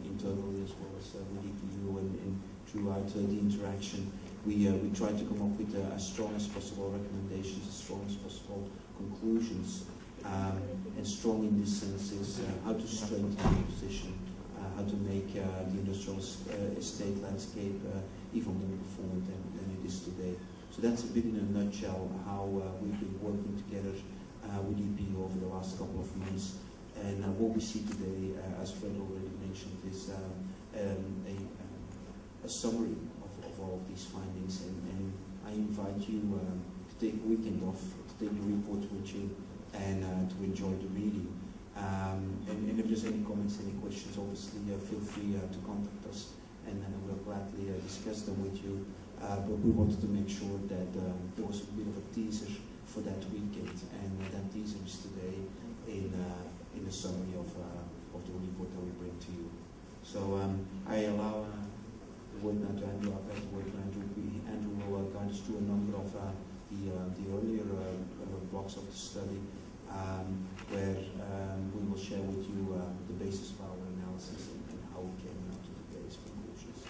internally as well as uh, with EPU and, and throughout uh, the interaction. We, uh, we tried to come up with uh, as strong as possible recommendations, as strong as possible conclusions. Um, and strong in this sense is uh, how to strengthen the position, uh, how to make uh, the industrial uh, estate landscape uh, even more performant than, than it is today. So that's a bit in a nutshell how we've been working together with EPU over the last couple of months. And what we see today, as Fred already mentioned, is uh, um, a, um, a summary of, of all of these findings. And, and I invite you um, to take a weekend off, to take the report with you, and uh, to enjoy the reading. Um, and, and if there's any comments, any questions, obviously uh, feel free uh, to contact us, and we'll gladly uh, discuss them with you. But we wanted to make sure that there was a bit of a teaser for that weekend, and that teaser is today in in the summary of of the report that we bring to you. So um, I allow uh, word now to Andrew. I'll pass the word to Andrew. Andrew will uh, guide us through a number of uh, the uh, the earlier blocks of the study, um, where um, we will share with you uh, the basis of our analysis and, and how we came out to the various conclusions.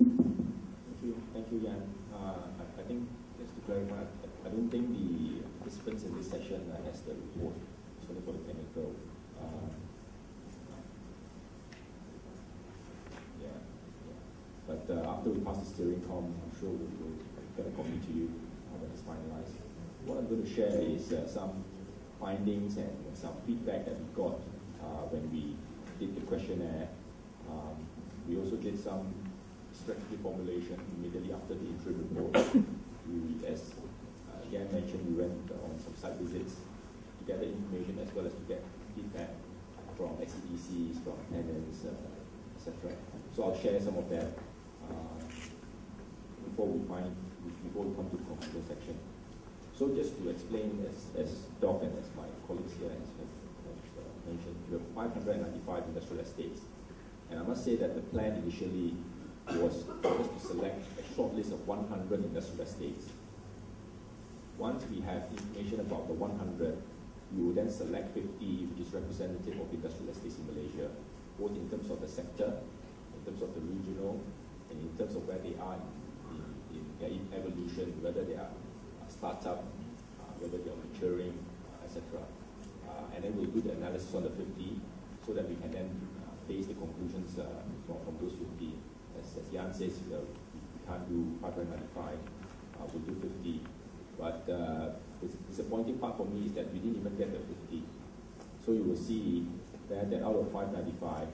Thank you, thank you, Jan. Uh, I, I think just to clarify, I, I don't think the participants in this session uh, has the report. For the technical. Uh, yeah, yeah. But uh, after we pass the steering com, I'm sure we'll, we'll get a copy to you when it's finalized. What I'm going to share is uh, some findings and some feedback that we got uh, when we did the questionnaire. Um, we also did some strategy formulation immediately after the interim report. we, as uh, Jan mentioned, we went on some site visits to gather information as well as to get feedback from SEDCs, from tenants, uh, etc. So I'll share some of that uh, before we find before we come to the conclusion section. So just to explain, as, as Doc and as my colleagues here have, have mentioned, we have 595 industrial estates. And I must say that the plan initially was us to select a short list of 100 industrial estates. Once we have information about the 100, we will then select 50, which is representative of industrial estates in Malaysia, both in terms of the sector, in terms of the regional, and in terms of where they are in, in, in their evolution, whether they are startup, uh, whether they are maturing, uh, etc. Uh, and then we'll do the analysis on the 50 so that we can then base the conclusions from, from those 50. As, as Jan says, we can't do 595, uh, we'll do 50. But the disappointing part for me is that we didn't even get the 50. So you will see that, that out of 595,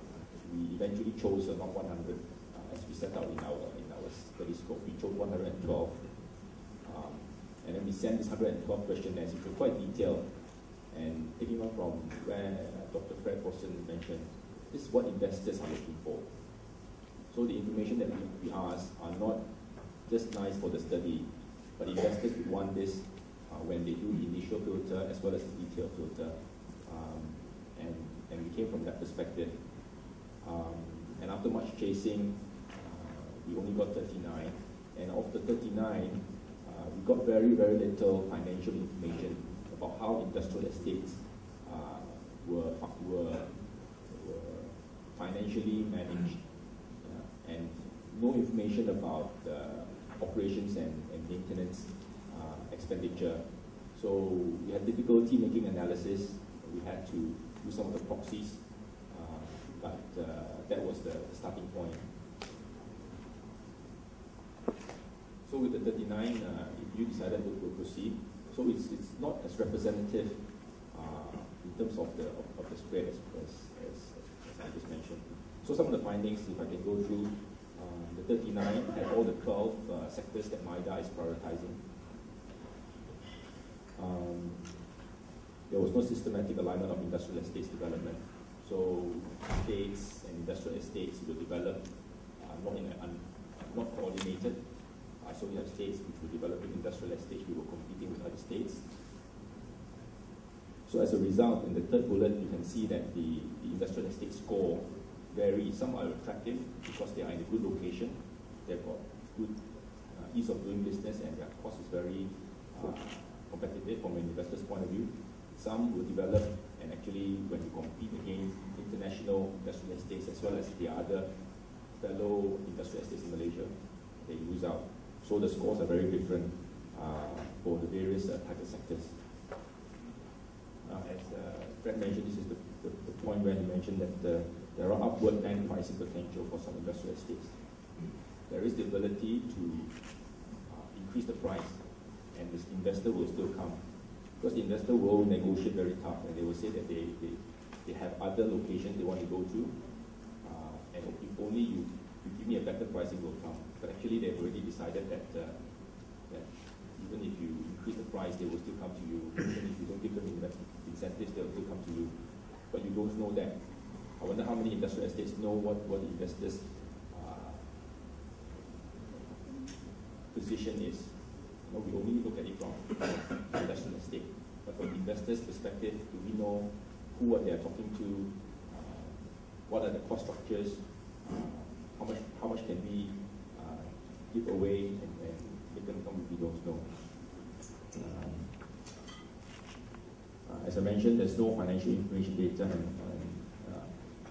we eventually chose not 100 uh, as we set out in our in our scope. We chose 112. And then we sent this 112 questionnaires, which were quite detailed. And taking on from where uh, Dr. Fred Boston mentioned, this is what investors are looking for. So So the information that we, we ask are not just nice for the study, but investors would want this uh, when they do the initial filter as well as the detailed filter. Um, and, and we came from that perspective. Um, and after much chasing, uh, we only got 39. And of the 39, uh, we got very, very little financial information about how industrial estates uh, were, were, were financially managed uh, and no information about uh, operations and, and maintenance uh, expenditure. So we had difficulty making analysis. We had to do some of the proxies, uh, but that was the starting point. So with the 39, uh, you decided to proceed. So it's, it's not as representative uh, in terms of the, of, of the spread as, as, as, as, I just mentioned. So some of the findings, if I can go through, um, the 39 had all the 12 uh, sectors that MIDA is prioritizing. Um, there was no systematic alignment of industrial estates development. So states and industrial estates were developed uh, not, in a, not coordinated. So we have states which were developing industrial estates, we were competing with other states. So as a result, in the third bullet, you can see that the, the industrial estate score varies. Some are attractive because they are in a good location. They've got good uh, ease of doing business and their cost is very uh, competitive from an investor's point of view. Some will develop and actually when you compete against international industrial estates as well as the other fellow industrial estates in Malaysia, they lose out. So the scores are very different uh, for the various uh, of sectors. Uh, as Fred mentioned, this is the, the, the, point where he mentioned that uh, there are upward land pricing potential for some industrial estates. There is the ability to increase the price and this investor will still come because the investor will negotiate very tough and they will say that they, they, they have other locations they want to go to uh, and if only you, you give me a better pricing will come. But actually they've already decided that, uh, that even if you increase the price, they will still come to you. Even if you don't give them incentives, they will still come to you. But you don't know that. I wonder how many industrial estates know what, what the investors' uh, position is. You know, we only look at it from *coughs* industrial estate. But from investor's perspective, do we know who are they are talking to? Uh, what are the cost structures? Uh, how much how much can we give away and, and if we don't know? Uh, as I mentioned, there's no financial information data and, uh,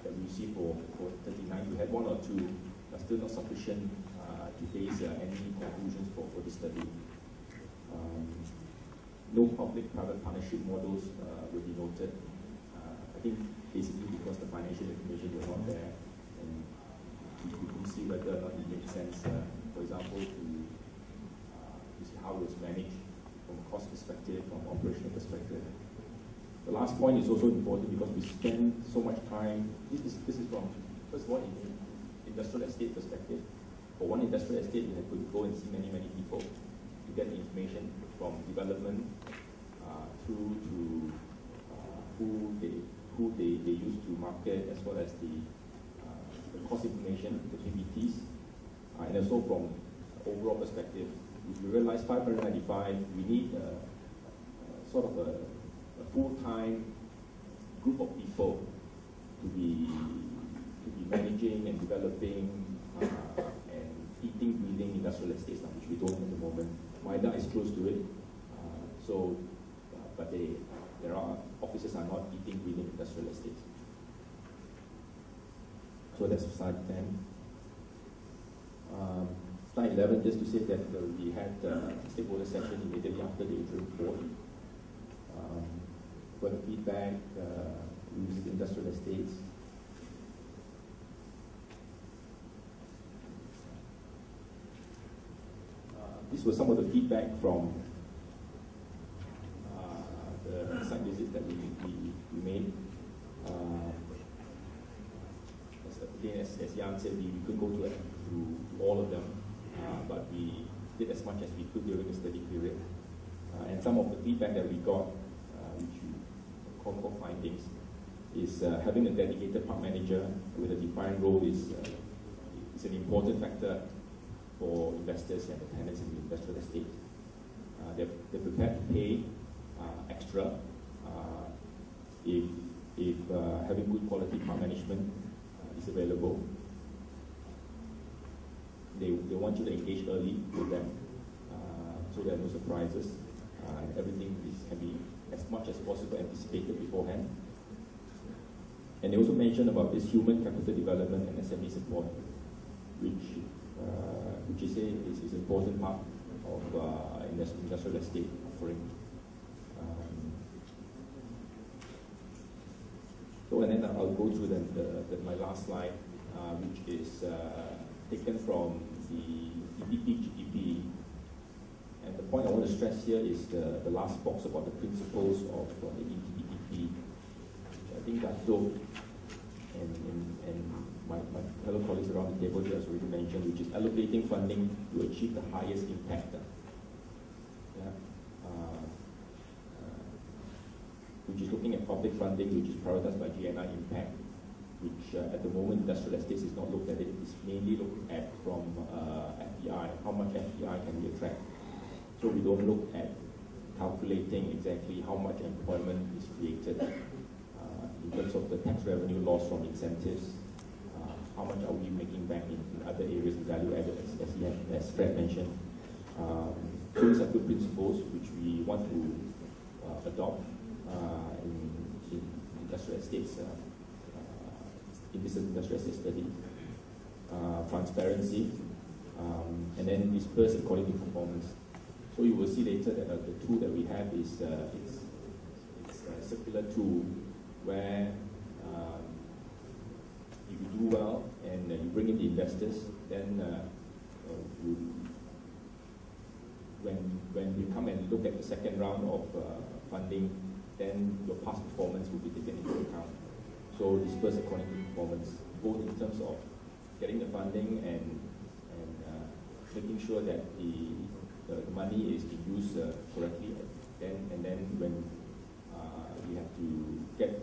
that we see for, for 39. We had one or two, but still not sufficient uh, to base any conclusions for, for this study. Um, no public-private partnership models uh, will be noted. Uh, I think basically because the financial information was not there, and we couldn't see whether it makes sense, uh, for example, to, see how it was managed from a cost perspective, from an operational perspective. The last point is also important because we spend so much time, this is, this is from, first of all, in industrial estate perspective. For one industrial estate, you have to go and see many, many people to get the information from development uh, through to uh, who they who they, they use to market as well as the, uh, the cost information, the PBTs, uh, and also from overall perspective. If you realize 595, we need a, sort of a a full-time group of people to be to be managing and developing uh, and eating, breathing industrial estates, which we don't at the moment. MIDA is close to it, uh, so uh, but they there are offices are not eating, breathing industrial estates. So that's slide 10. Um, slide 11, just to say that uh, we had uh, a stakeholder session immediately after the interim report. Um, for the feedback, uh, industrial estates. Uh, this was some of the feedback from uh, the site visits that we, we, we made. As, again, as, as Jan said, we, we could go to, to, all of them, uh, but we did as much as we could during the study period. Uh, and some of the feedback that we got which you core findings is uh, having a dedicated park manager with a defined role is, uh, it's an important factor for investors and the tenants in the industrial estate. Uh, they're, they're prepared to pay uh, extra uh, if, if uh, having good quality park management uh, is available. They, they want you to engage early with them uh, so there are no surprises and everything is, can be as much as possible anticipated beforehand. And they also mentioned about this human capital development and SME support, which, uh, which is, a, is, is an important part of uh, industrial estate offering. Um, so and then I'll go through the, the, the my last slide, uh, which is uh, taken from the ETP GDP. And the point I want to stress here is the, the last box about the principles of uh, the ETP. I think Dato and, and, and my, my fellow colleagues around the table here already mentioned, which is allocating funding to achieve the highest impact. Yeah. Uh, uh, which is looking at public funding, which is prioritized by GNI impact, which uh, at the moment industrial estates is not looked at it, it's mainly looked at from uh, FDI, how much FDI can we attract. So we don't look at calculating exactly how much employment is created uh, in terms of the tax revenue loss from incentives, uh, how much are we making back in, in other areas of value added, as, as, had, as Fred mentioned. Um, these are good principles which we want to uh, adopt uh, in, in, industrial estates, in this industrial study. transparency, um, and then disperse according to performance. So you will see later that uh, the tool that we have is uh, it's, it's a circular tool where um, if you do well and uh, you bring in the investors, then you, when when we come and look at the second round of funding, then your past performance will be taken into account. So disperse according to performance, both in terms of getting the funding and and uh, making sure that the the, money is used uh, correctly. Then and then when uh, we have to get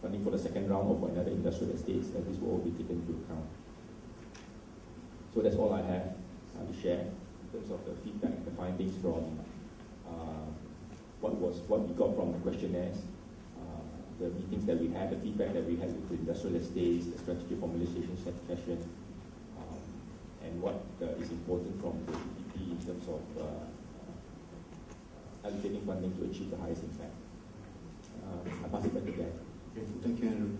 funding for the second round or for another industrial estates, then this will all be taken into account. So that's all I have uh, to share in terms of the feedback the findings from uh, what was what we got from the questionnaires, the meetings that we had, the feedback that we had with the industrial estates, the strategy formulation session, um, and what uh, is important from the ETP in terms of uh, allocating funding to achieve the highest impact. Um, I pass it back to Dan. Thank you, Andrew.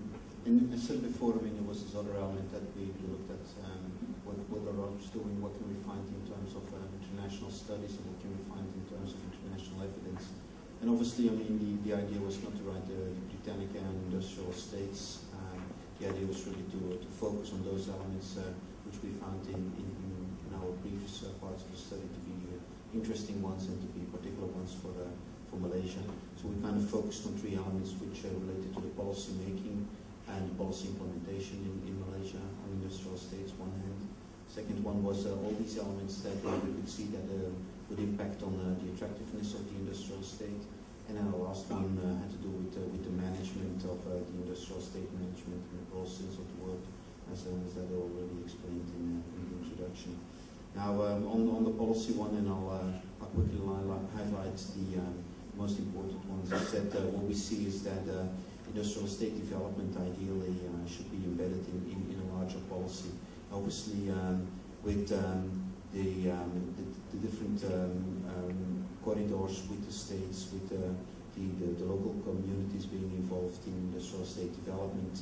And I said before, I mean, there was this other element that we looked at, um, what, what are others doing, what can we find in terms of um, international studies, and what can we find in terms of international evidence. And obviously, I mean, the, the idea was not to write the, Britannica and industrial states. Um, the idea was really to, to focus on those elements uh, which we found in, in, in our previous uh, parts of the study to be uh, interesting ones and to be particular ones for, for Malaysia. So we kind of focused on three elements which are related to the policy making and policy implementation in, in Malaysia on industrial states, one hand. Second one was uh, all these elements that we could see that uh, would impact on uh, the attractiveness of the industrial estate. And then the last one uh, had to do with, uh, with the management of the industrial estate management and the process of the work, as, as I already explained in, in the introduction. Now, um, on, on the policy one, and I'll, I'll quickly highlight the um, most important ones. I said uh, what we see is that uh, industrial estate development ideally uh, should be embedded in, in, in, a larger policy. Obviously, um, with um, the, um, the, the, different um, um, corridors with the states, with the, the, the, local communities being involved in industrial state development,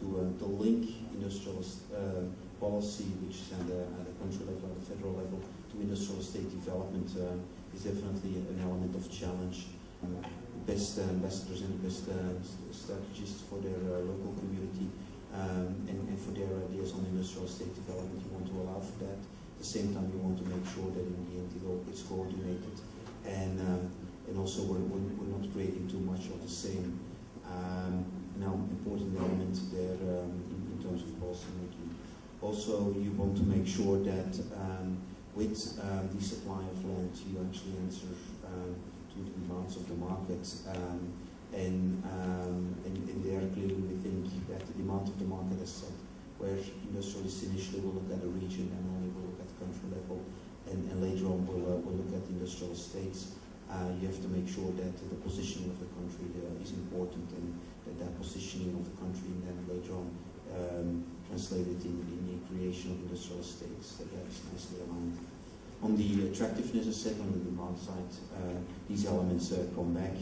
to, uh, to link industrial uh, policy, which is at the, at the country level, at the federal level, to industrial state development uh, is definitely an element of challenge. Um, best uh, ambassadors and best uh, strategists for their uh, local community um, and, and, for their ideas on industrial state development. You want to allow for that. The same time, you want to make sure that in the end it all gets coordinated and um, and also we're, we're, not creating too much of the same. Um, now, important element there um, in, terms of policy. Also, you want to make sure that um, with um, the supply of land, you actually answer um, to the demands of the market. And, um, and, and there clearly we think that the demand of the market is set where industrialists initially will look at a region and only will country level, and, and later on will uh, will look at the industrial states. Uh, you have to make sure that the positioning of the country uh, is important and that that positioning of the country and then later on um, translated in, in the creation of industrial states that is nicely aligned. On the attractiveness, said, on the demand side, these elements come back.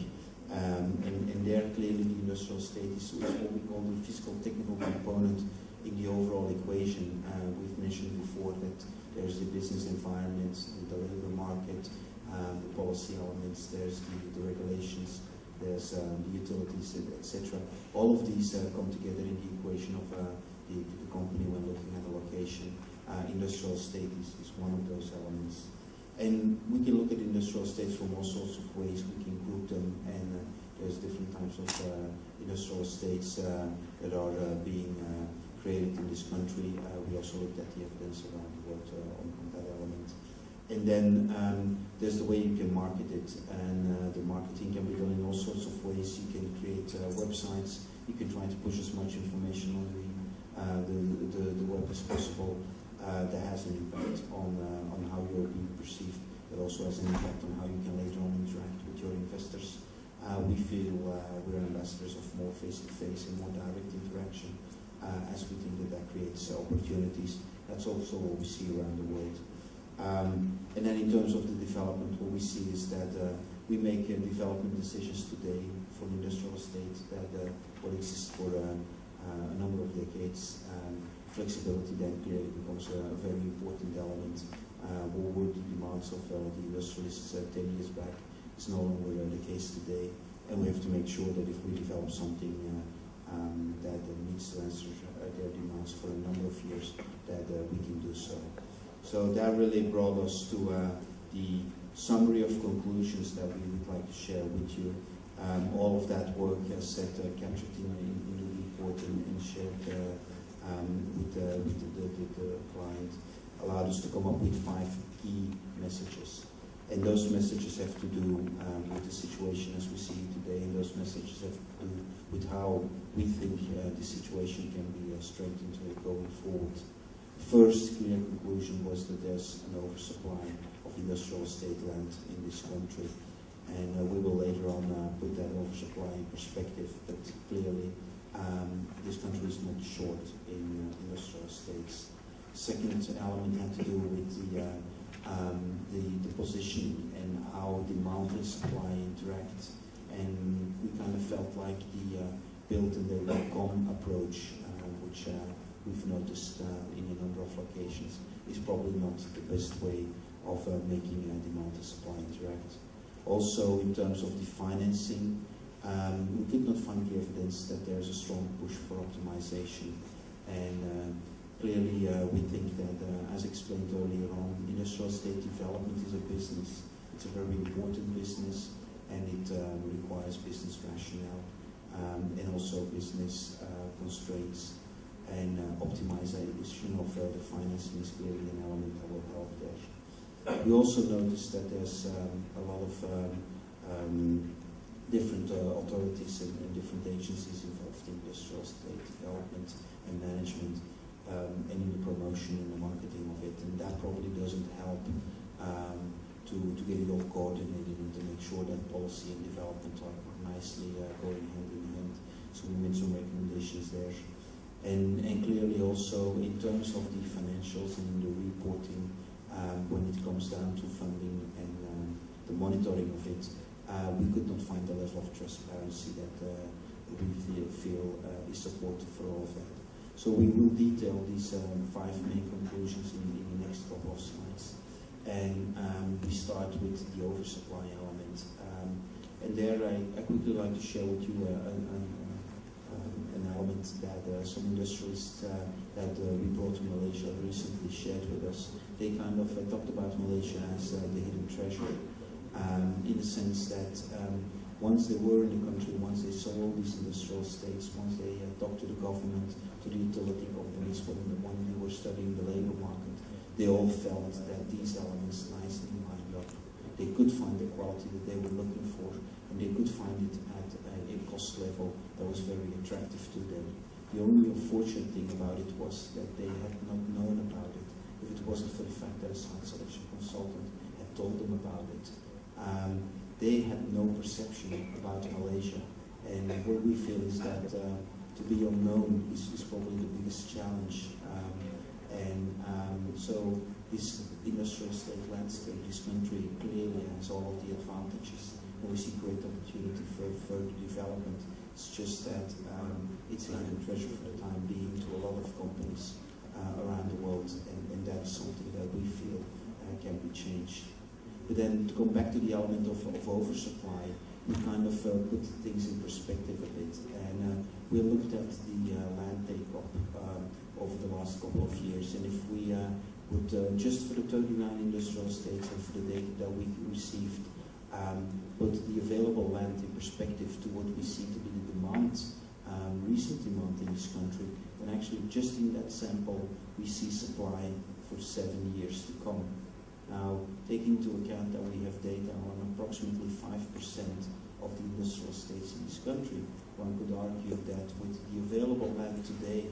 Um, and, and there clearly the industrial state is, is what we call the physical technical component in the overall equation. Uh, we've mentioned before that there's the business environment, the labor market, uh, the policy elements, there's the, the regulations, there's um, the utilities, etc. All of these uh, come together in the equation of uh, the, the company when looking at a location. Uh, industrial state is, is one of those elements. And we can look at industrial states from all sorts of ways. We can group them, and uh, there's different types of uh, industrial states uh, that are being created in this country. we also looked at the evidence around the world on, on, that element. And then um, there's the way you can market it, and the marketing can be done in all sorts of ways. You can create websites. You can try to push as much information on the, the, the, the web as possible uh, that has an impact on, uh, on how you're being perceived. It also has an impact on how you can later on interact with your investors. Uh, we feel uh, we're ambassadors of more face-to-face and more direct interaction uh, as we think that that creates opportunities. That's also what we see around the world. Um, and then in terms of the development, what we see is that uh, we make development decisions today for the industrial estate that will exist for a number of decades. Um, flexibility then clearly becomes a, very important element. Uh, what were the demands of uh, the industrialists uh, 10 years back is no longer the case today. And we have to make sure that if we develop something uh, um, that needs to answer uh, their demands for a number of years, that uh, we can do so. So that really brought us to the summary of conclusions that we would like to share with you. Um, all of that work, as said, captured in, in, the report and, and shared um, with, the, with the, the, the, client allowed us to come up with five key messages. And those messages have to do um, with the situation as we see it today, and those messages have to do with how we think uh, the situation can be uh, strengthened going forward. First clear conclusion was that there's an oversupply of industrial estate land in this country. And uh, we will later on uh, put that oversupply in perspective, but clearly um, this country is not short in uh, industrial estates. Second element had to do with the, uh, um, the, the position and how demand and supply interact. And we kind of felt like the uh, build and they will come approach, uh, which uh, we've noticed uh, in a number of locations, is probably not the best way of making demand and supply interact. Also, in terms of the financing, um, we did not find the evidence that there is a strong push for optimization. And uh, clearly, uh, we think that, uh, as explained earlier on, industrial estate development is a business. It's a very important business, and it uh, requires business rationale um, and also business uh, constraints. And uh, optimization of the financing is clearly an element that will help there. We also noticed that there's um, a lot of um, um different uh, authorities and, and, different agencies involved in industrial estate development and management um, and in the promotion and the marketing of it. And that probably doesn't help um, to, to get it all coordinated and to make sure that policy and development are nicely uh, going hand in hand. So we made some recommendations there. And, and clearly also in terms of the financials and the reporting, um, when it comes down to funding and um, the monitoring of it, uh, we could not find the level of transparency that uh, we feel, uh, is supportive for all of that. So we will detail these um, five main conclusions in, in, the next couple of slides. And um, we start with the oversupply element. Um, and there I, I quickly like to share with you uh, an, um, an, element that uh, some industrialists uh, that we brought to Malaysia recently shared with us. They kind of talked about Malaysia as the hidden treasure um, in the sense that um, once they were in the country, once they saw all these industrial states, once they uh, talked to the government, to the utility companies, when, when they were studying the labor market, they all felt that these elements nicely lined up. They could find the quality that they were looking for, and they could find it at a, a cost level that was very attractive to them. The only unfortunate thing about it was that they had not known about it. If it wasn't for the fact that a site selection consultant had told them about it, um, they had no perception about Malaysia. And what we feel is that uh, to be unknown is, is probably the biggest challenge. Um, and um, so this industrial state landscape, this country clearly has all of the advantages, and we see great opportunity for further development. It's just that um, it's a hidden treasure for the time being to a lot of companies uh, around the world, and, and that is something that we feel uh, can be changed. But then to come back to the element of, of oversupply, we kind of uh, put things in perspective a bit, and uh, we looked at the uh, land take-up over the last couple of years, and if we uh, would uh, just for the 39 industrial states and for the data that we received, um, put the available land in perspective to what we see to be the demand, um, recent demand in this country, then actually just in that sample we see supply for seven years to come. Now, taking into account that we have data on approximately 5% of the industrial states in this country, one could argue that with the available land today,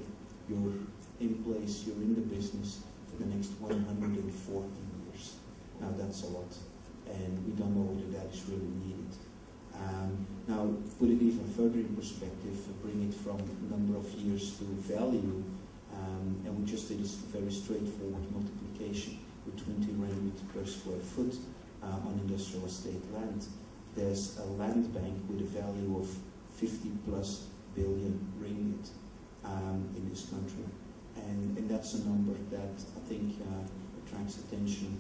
you're in place, you're in the business, for the next 140 years. Now that's a lot, and we don't know whether that is really needed. Um, now, put it even further in perspective, bring it from number of years to value, um, and we just did a very straightforward multiplication with 20 rand per square foot uh, on industrial estate land. There's a land bank with a value of 50 plus billion ringgit um, in this country. And, and that's a number that I think uh, attracts attention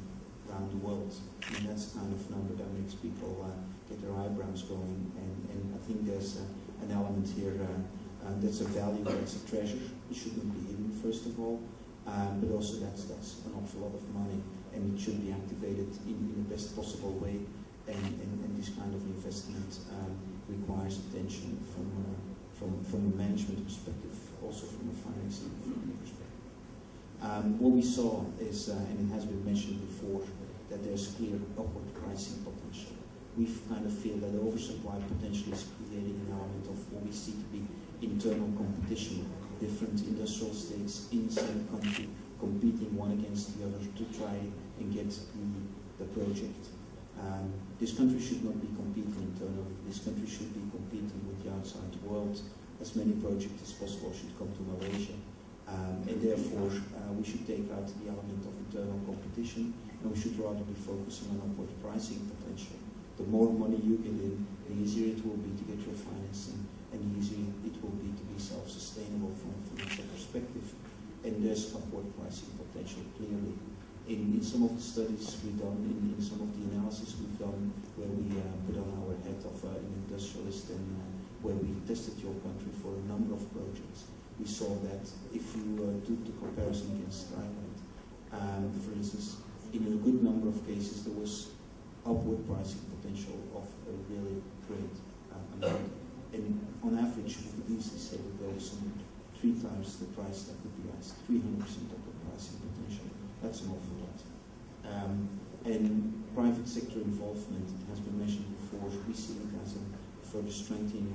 around the world. And that's the kind of number that makes people uh, get their eyebrows going. And, and I think there's uh, an element here uh, uh, that's a value, that's a treasure. It shouldn't be hidden, first of all. Um, but also that's, that's an awful lot of money and it should be activated in, in the best possible way. And, and, and this kind of investment um, requires attention from, uh, from, from a management perspective, also from a financing perspective. Um, what we saw is, uh, and it has been mentioned before, that there's clear upward pricing potential. We kind of feel that the oversupply potentially is creating an element of what we see to be internal competition, different industrial states in the same country competing one against the other to try and get the, the project. Um, this country should not be competing internally. This country should be competing with the outside world. As many projects as possible should come to Malaysia. Um, and therefore, uh, we should take out the element of internal competition and we should rather be focusing on upward pricing potential. The more money you get in, the easier it will be to get your financing and the easier it will be to be self-sustainable from a financial perspective. And there's upward pricing potential clearly. In, in some of the studies we've done, in, in some of the analysis we've done, where we uh, put on our head of uh, an industrialist and uh, where we tested your country for a number of projects, we saw that if you uh, do the comparison against Thailand, um, for instance, in a good number of cases there was upward pricing potential of a really great uh, amount. And on average, we could easily say that there was some three times the price that could be asked, 300% upward pricing potential. That's an awful lot. Um, and private sector involvement, has been mentioned before, we see it as a further strengthening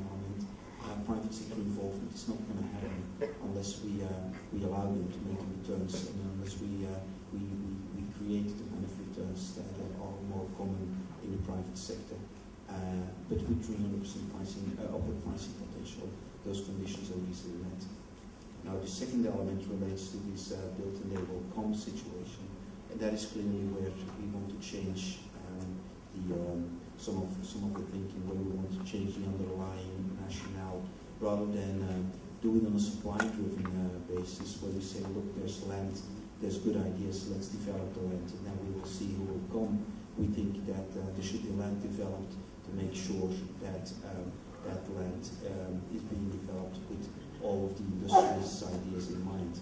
uh, private sector involvement is not going to happen unless we uh, we allow them to make returns and unless we, uh, we, we, we create the kind of returns that are more common in the private sector. Uh, but with 300% pricing, uh, upward pricing potential, those conditions are easily met. Now the second element relates to this uh, built enable com situation, and that is clearly where we want to change um, the um, some of some of the thinking where we want to change the underlying rationale rather than uh, do it on a supply-driven uh, basis where we say, look, there's land, there's good ideas, let's develop the land, and then we will see who will come. We think that uh, there should be land developed to make sure that um, that land um, is being developed with all of the industrialist ideas in mind.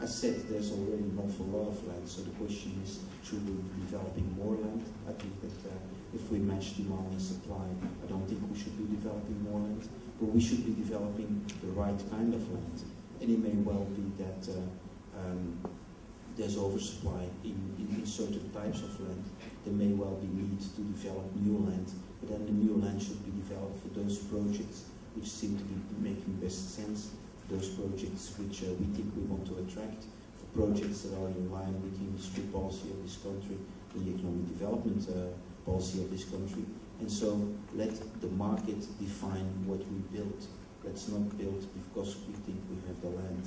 As said, there's already an awful lot of land, so the question is, should we be developing more land? I think that uh, if we match demand and supply, I don't think we should be developing more land, but we should be developing the right kind of land. And it may well be that uh, um, there's oversupply in, in, in, certain types of land. There may well be need to develop new land, but then the new land should be developed for those projects which seem to be making best sense those projects which uh, we think we want to attract, for projects that are in line with the industry policy of this country, the economic development uh, policy of this country. And so let the market define what we build. Let's not build because we think we have the land.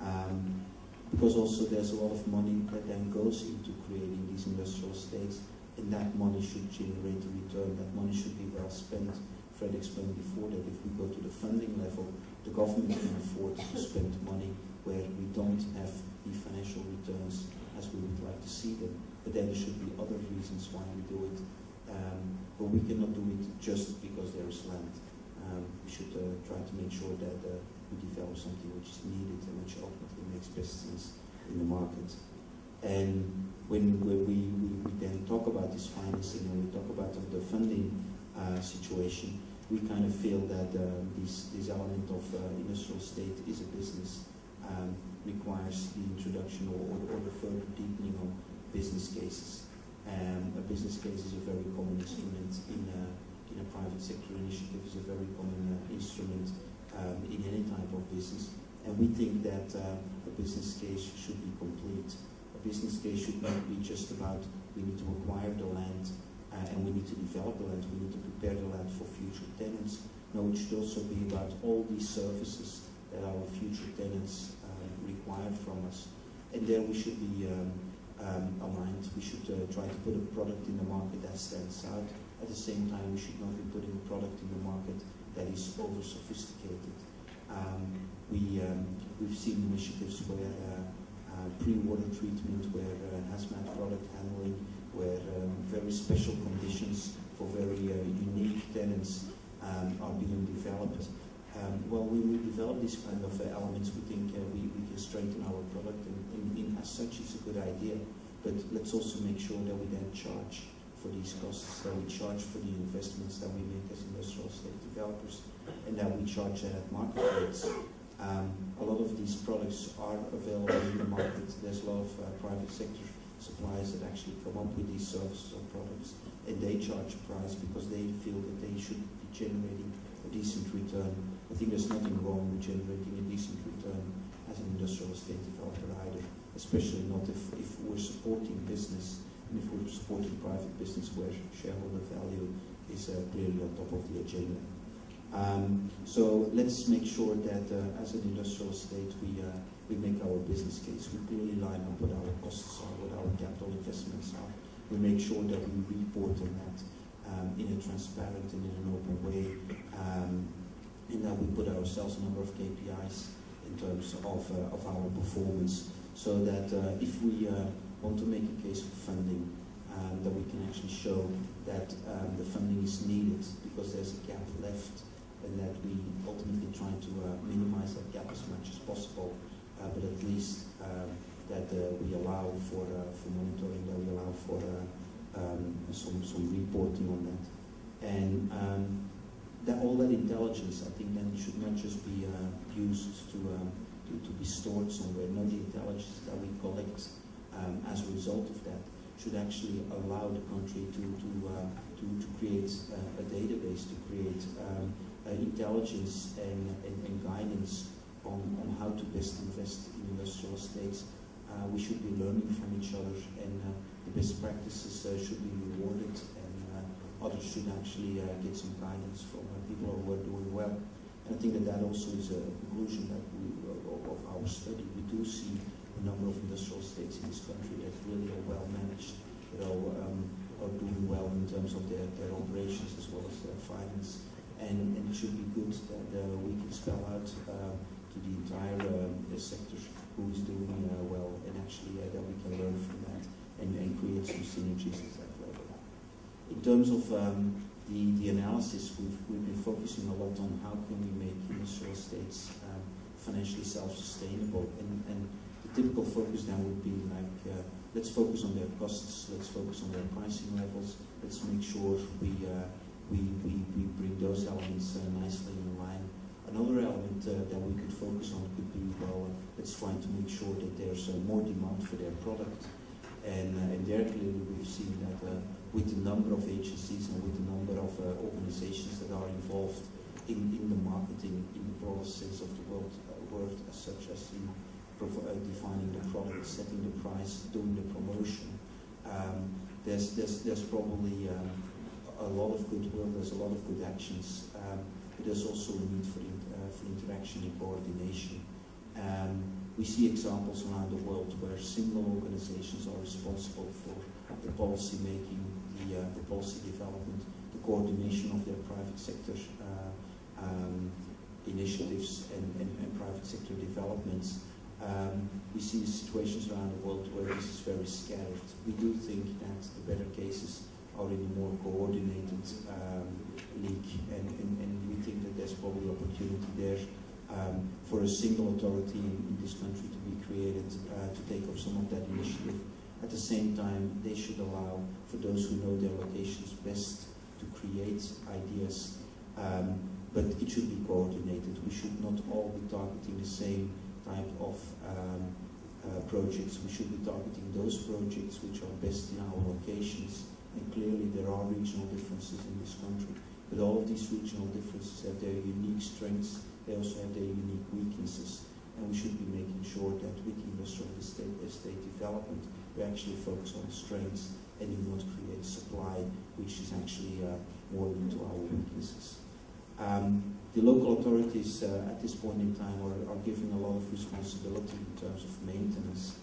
Um, because also there's a lot of money that then goes into creating these industrial estates, and that money should generate a return. That money should be well spent. Fred explained before that if we go to the funding level, the government can afford to spend money where we don't have the financial returns as we would like to see them. But then there should be other reasons why we do it. Um, but we cannot do it just because there is land. Um, we should uh, try to make sure that uh, we develop something which is needed and which ultimately makes best sense in the market. And when, when we, we, then talk about this financing and we talk about the funding uh, situation, we kind of feel that uh, this, this element of uh, industrial state is a business um, requires the introduction or, or, the further deepening of business cases. Um, a business case is a very common instrument in a, in a private sector initiative, is a very common uh, instrument um, in any type of business. And we think that uh, a business case should be complete. A business case should not be just about we need to acquire the land and we need to develop the land, we need to prepare the land for future tenants. No, it should also be about all these services that our future tenants uh, require from us. And there we should be um, um, aligned. We should uh, try to put a product in the market that stands out. At the same time, we should not be putting a product in the market that is over sophisticated. Um, we, um, we've seen initiatives where uh, uh, pre-water treatment, where uh, hazmat product handling, where um, very special conditions for very uh, unique tenants um, are being developed. Um, well, when we develop these kind of uh, elements, we think uh, we, we can strengthen our product, and, and, and, as such, it's a good idea. But let's also make sure that we then charge for these costs, that we charge for the investments that we make as industrial estate developers, and that we charge that at market rates. Um, a lot of these products are available in the market. There's a lot of uh, private sector suppliers that actually come up with these services or products and they charge a price because they feel that they should be generating a decent return. I think there's nothing wrong with generating a decent return as an industrial estate developer either, especially not if, if we're supporting business and if we're supporting private business where shareholder value is uh, clearly on top of the agenda. Um, so let's make sure that uh, as an industrial state we uh, we make our business case. We clearly line up what our costs are, what our capital investments are. We make sure that we report on that um, in a transparent and in an open way, um, and that we put ourselves a number of KPIs in terms of, uh, of our performance, so that uh, if we uh, want to make a case for funding, um, that we can actually show that um, the funding is needed because there's a gap left and that we ultimately try to uh, minimize that gap as much as possible uh, but at least um, that uh, we allow for, uh, for monitoring, that we allow for um, some, some reporting on that. And um, that all that intelligence, I think, then should not just be used to, to, to, be stored somewhere. No, the intelligence that we collect um, as a result of that should actually allow the country to, to, uh, to, to, create uh, a database, to create um, uh, intelligence and, and, and, guidance on, on how to best invest in industrial estates. Uh, we should be learning from each other and uh, the best practices uh, should be rewarded and uh, others should actually uh, get some guidance from people who are doing well. And I think that that also is a conclusion that we, of our study. We do see a number of industrial estates in this country that really are well managed, you know, um, are doing well in terms of their, their operations as well as their finance. And, and it should be good that uh, we can spell out to the entire uh, sector who is doing uh, well and actually uh, that we can learn from that and, and create some synergies at that level. In terms of um, the, the analysis, we've, we've been focusing a lot on how can we make industrial estates um, financially self-sustainable and, and the typical focus then would be like uh, let's focus on their costs, let's focus on their pricing levels, let's make sure we, uh, we, we, we bring those elements uh, nicely in line Another element uh, that we could focus on could be, well, let's try to make sure that there's uh, more demand for their product. And, uh, and there clearly we've seen that with the number of agencies and with the number of organizations that are involved in, in the marketing, in the broad sense of the word, such as in defining the product, setting the price, doing the promotion. Um, there's, there's, there's probably um, a lot of good goodwill, there's a lot of good actions, um, but there's also a need for, in, uh, for interaction and coordination. Um, we see examples around the world where single organizations are responsible for the policy making, the, uh, the policy development, the coordination of their private sector uh, um, initiatives and, and, and, private sector developments. Um, we see situations around the world where this is very scattered. We do think that the better cases are in a more coordinated um, league, and, and, and, we think that there's probably opportunity there um, for a single authority in, in, this country to be created uh, to take up some of that initiative. At the same time, they should allow for those who know their locations best to create ideas, um, but it should be coordinated. We should not all be targeting the same type of um, uh, projects. We should be targeting those projects which are best in our locations. And clearly there are regional differences in this country. But all of these regional differences have their unique strengths. They also have their unique weaknesses. And we should be making sure that with the industrial estate, estate development, we actually focus on strengths and do not create supply which is actually uh, more into our weaknesses. Um, the local authorities uh, at this point in time are, are given a lot of responsibility in terms of maintenance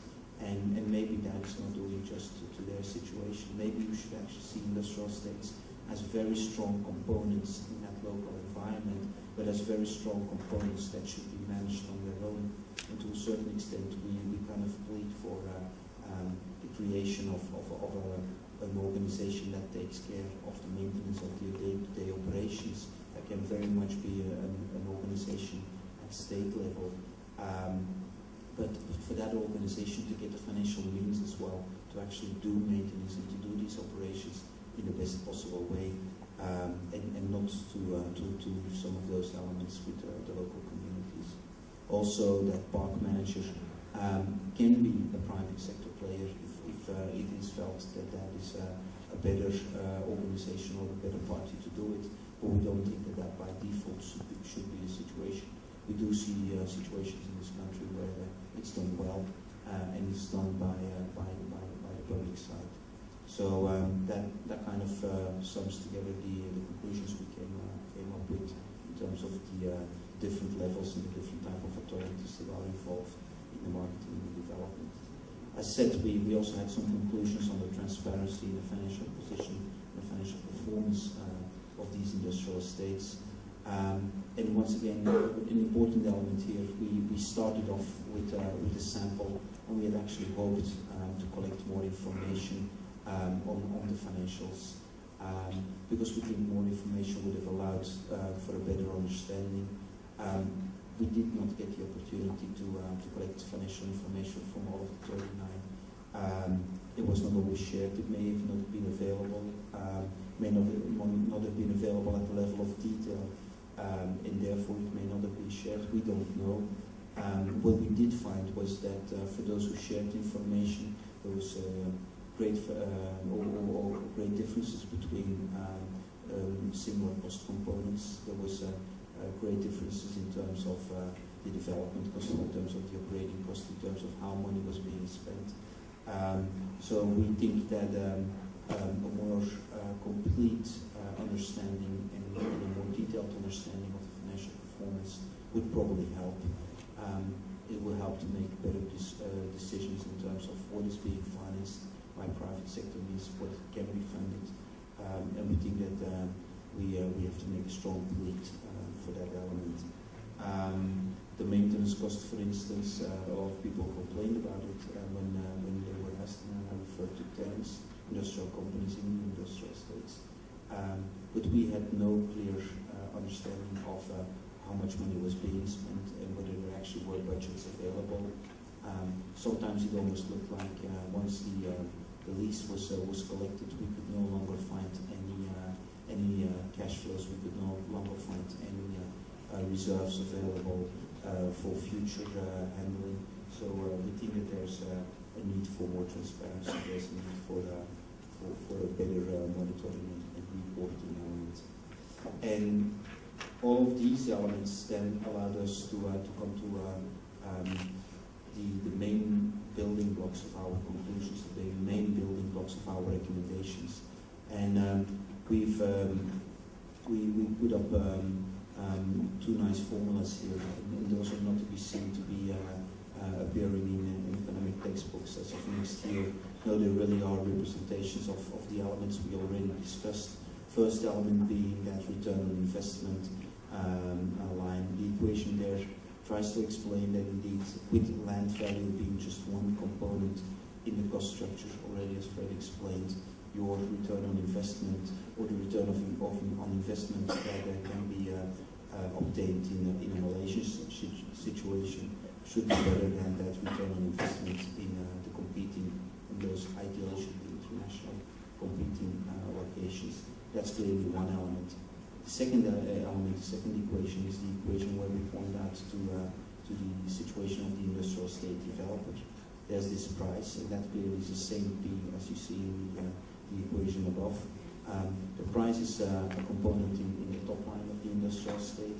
and, and maybe that is not doing just to, to, their situation. Maybe you should actually see industrial estates as very strong components in that local environment, but as very strong components that should be managed on their own. And to a certain extent, we, we kind of plead for uh, um, the creation of, of, of a, an organization that takes care of the maintenance of the day-to-day -day operations That can very much be a, an, an, organization at state level. Um, but for that organization to get the financial means as well to actually do maintenance and to do these operations in the best possible way um, and, and, not to, uh, to, to some of those elements with the local communities. Also that park manager um, can be a private sector player if, if uh, it is felt that that is a better uh, organization or a better party to do it but we don't think that that by default should be, should be the situation. We do see uh, situations in this country where it's done well uh, and it's done by, uh, by, by, by, the public side. So um, that, that kind of uh, sums together the, the conclusions we came, came up with in terms of the different levels and the different type of authorities that are involved in the marketing and development. As said, we, we also had some conclusions on the transparency the financial position, the financial performance uh, of these industrial estates. Um, and once again, an important element here, we, we started off with, uh, with a sample and we had actually hoped um, to collect more information um, on, on the financials um, because we think more information would have allowed uh, for a better understanding. Um, we did not get the opportunity to, uh, to collect financial information from all of the 39. Um, it was not always shared, it may have not been available may not, not have been available at the level of detail, um, and therefore it may not have been shared. We don't know. Um, what we did find was that uh, for those who shared information, there was uh, great uh, or, or, great differences between um, um similar cost components. There was uh, uh, great differences in terms of the development cost, in terms of the operating cost, in terms of how money was being spent. Um, so we think that um, um, a more uh, complete uh, understanding and, a more detailed understanding of the financial performance would probably help. Um, it will help to make better uh, decisions in terms of what is being financed by private sector means, what can be funded. Um, and we think that uh, we, uh, we have to make a strong plea uh, for that element. Um, the maintenance cost, for instance, a lot of people complained about it when, when they were asked, and I referred to tenants industrial companies in industrial estates. Um, but we had no clear uh, understanding of uh, how much money was being spent and whether there actually were budgets available. Um, sometimes it almost looked like uh, once the, uh, the lease was, uh, was collected, we could no longer find any, uh, any cash flows, we could no longer find any reserves available for future handling. So we think that there's a need for more transparency, there's a need for, for, for, a better monitoring and, all of these elements then allowed us to, uh, to come to um, the, the main building blocks of our conclusions, the main building blocks of our recommendations. And um, we've um, we, we put up um, um, two nice formulas here, and those are not to be seen to be uh, uh, appearing in, in economic textbooks as of next year. No, they really are representations of, of the elements we already discussed. First element being that return on investment um, line. The equation there tries to explain that indeed with land value being just one component in the cost structure, already as Fred explained, your return on investment or the return of, of on investment that uh, can be uh, uh, obtained in a, in a Malaysian situation should be better than that return on investment in uh, the competing, and those ideally should be international competing uh, locations. That's clearly one element. The second uh, element, the second equation is the equation where we point out to, uh, to the situation of the industrial state developer. There's this price, and that clearly is the same P as you see in the, uh, the equation above. Um, the price is uh, a component in, in, the top line of the industrial state.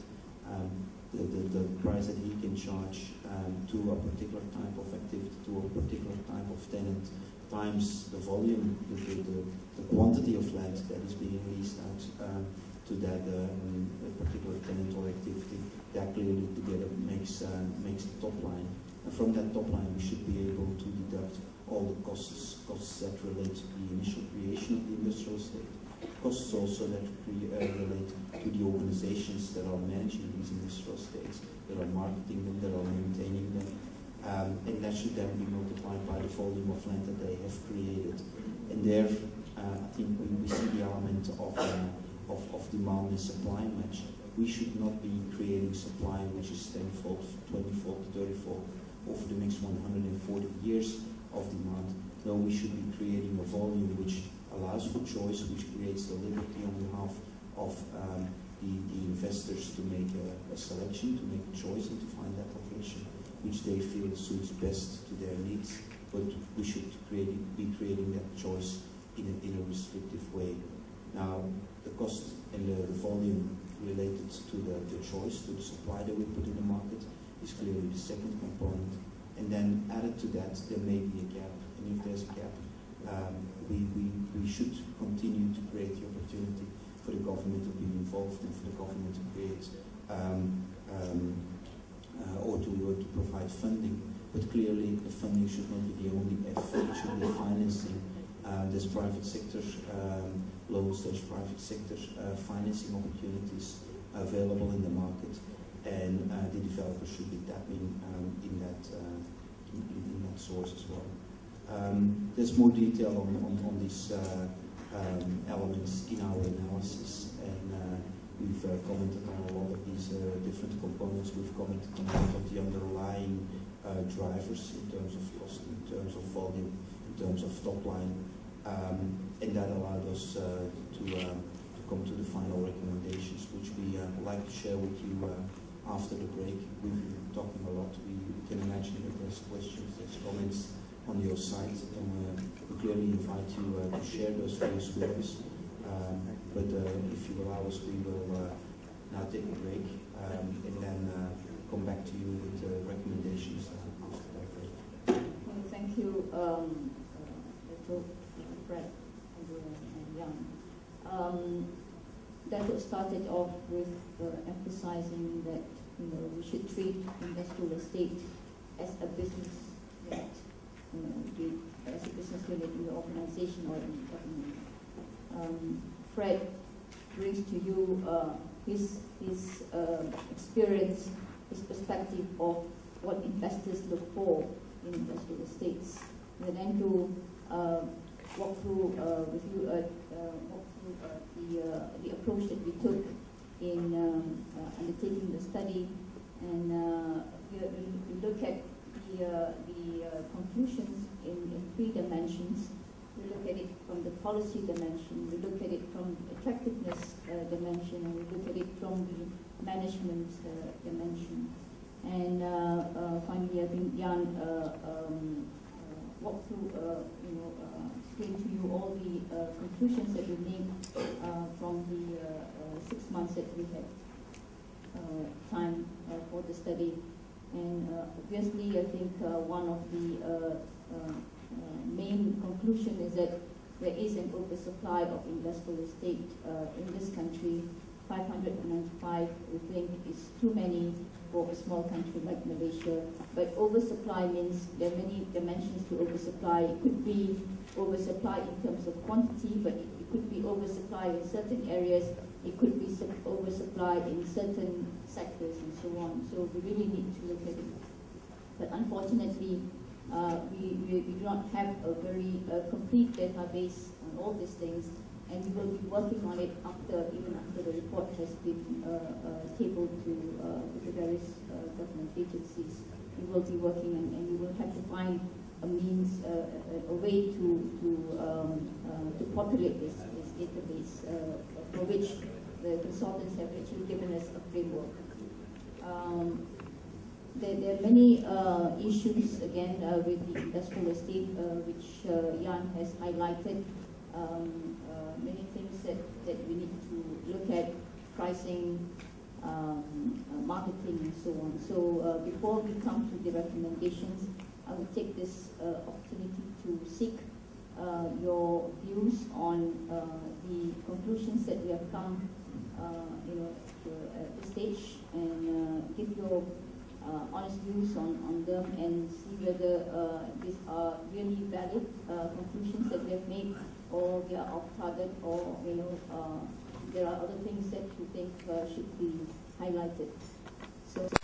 Um, the, the, the, price that he can charge um, to a particular type of activity, to a particular type of tenant, times the volume, the, the, the quantity of land that is being leased out um, to that um, particular tenant or activity, that clearly together makes, uh, makes the top line. And from that top line, we should be able to deduct all the costs, costs that relate to the initial creation of the industrial state, costs also that uh, relate to the organizations that are managing these industrial states, that are marketing them, that are maintaining them, um, and that should then be multiplied by the volume of land that they have created. And there, uh, I think we, we see the element of, uh, of, of demand and supply match. We should not be creating supply which is tenfold, 20-fold, 30-fold over the next 140 years of demand. No, we should be creating a volume which allows for choice, which creates the liberty on behalf of um, the, the, investors to make a, a, selection, to make a choice, and to find that location which they feel suits best to their needs. But we should create, be creating that choice in a, in a restrictive way. Now, the cost and the, volume related to the, the choice, to the supply that we put in the market, is clearly the second component. And then added to that, there may be a gap. And if there's a gap, um, we, we, we should continue to create the opportunity for the government to be involved and for the government to create um, um, or, to, to provide funding. But clearly, the funding should not be the only F. It should be financing. Uh, there's private sector um, loans, there's private sector uh, financing opportunities available in the market and uh, the developers should be tapping um, in that uh, in, in, that source as well. Um, there's more detail on, on, on these uh, um, elements in our analysis, and uh, we've uh, commented on a lot of these uh, different components. We've commented on a of the underlying drivers in terms of cost, in terms of volume, in terms of top line, um, and that allowed us to, um, to come to the final recommendations, which we like to share with you after the break. We've been talking a lot. We can imagine that there's questions, there's comments on your site, and uh, we clearly invite you uh, to share those views with us. Um, but uh, if you allow us, we will uh, now take a break um, and then uh, come back to you with recommendations that break. Well, thank you, um, Fred and Jan. Um, that started off with uh, emphasizing that you know we should treat industrial estate as a business that you know as a business unit in the organization or in the government. Um, Fred brings to you uh, his his uh, experience, his perspective of what investors look for in industrial estates, and then to uh, walk through uh, with you uh, walk through the the approach that we took in um, undertaking the study, and we, we look at the the conclusions in, in three dimensions. We look at it from the policy dimension, we look at it from attractiveness uh, dimension, and we look at it from the management uh, dimension. And uh, finally, I think Jan um, walked through, you know, explain to you all the uh, conclusions that we made uh, from the uh, six months that we had time for the study. And uh, obviously, I think uh, one of the uh, uh, uh, main conclusion is that there is an oversupply of industrial estate uh, in this country. 595, we think, is too many for a small country like Malaysia. But oversupply means there are many dimensions to oversupply. It could be oversupply in terms of quantity, but it, it could be oversupply in certain areas. It could be oversupply in certain sectors and so on. So we really need to look at it. But unfortunately, uh, we, we, we do not have a very uh, complete database on all these things, and we will be working on it after, even after the report has been uh, uh, tabled to, uh, the various uh, government agencies. We will be working, and, and we will have to find a means, a, a way to to um, to populate this, this database, for which the consultants have actually given us a framework. Um, there, there are many uh, issues again uh, with the industrial estate, uh, which uh, Jan has highlighted. Um, uh, many things that, that we need to look at, pricing, um, uh, marketing, and so on. So uh, before we come to the recommendations, I will take this uh, opportunity to seek uh, your views on uh, the conclusions that we have come, uh, you know, to, at this stage, and uh, give your uh, honest views on, on them and see whether uh, these are really valid uh, conclusions that they have made or they are off target or, you know, uh, there are other things that you think uh, should be highlighted. So.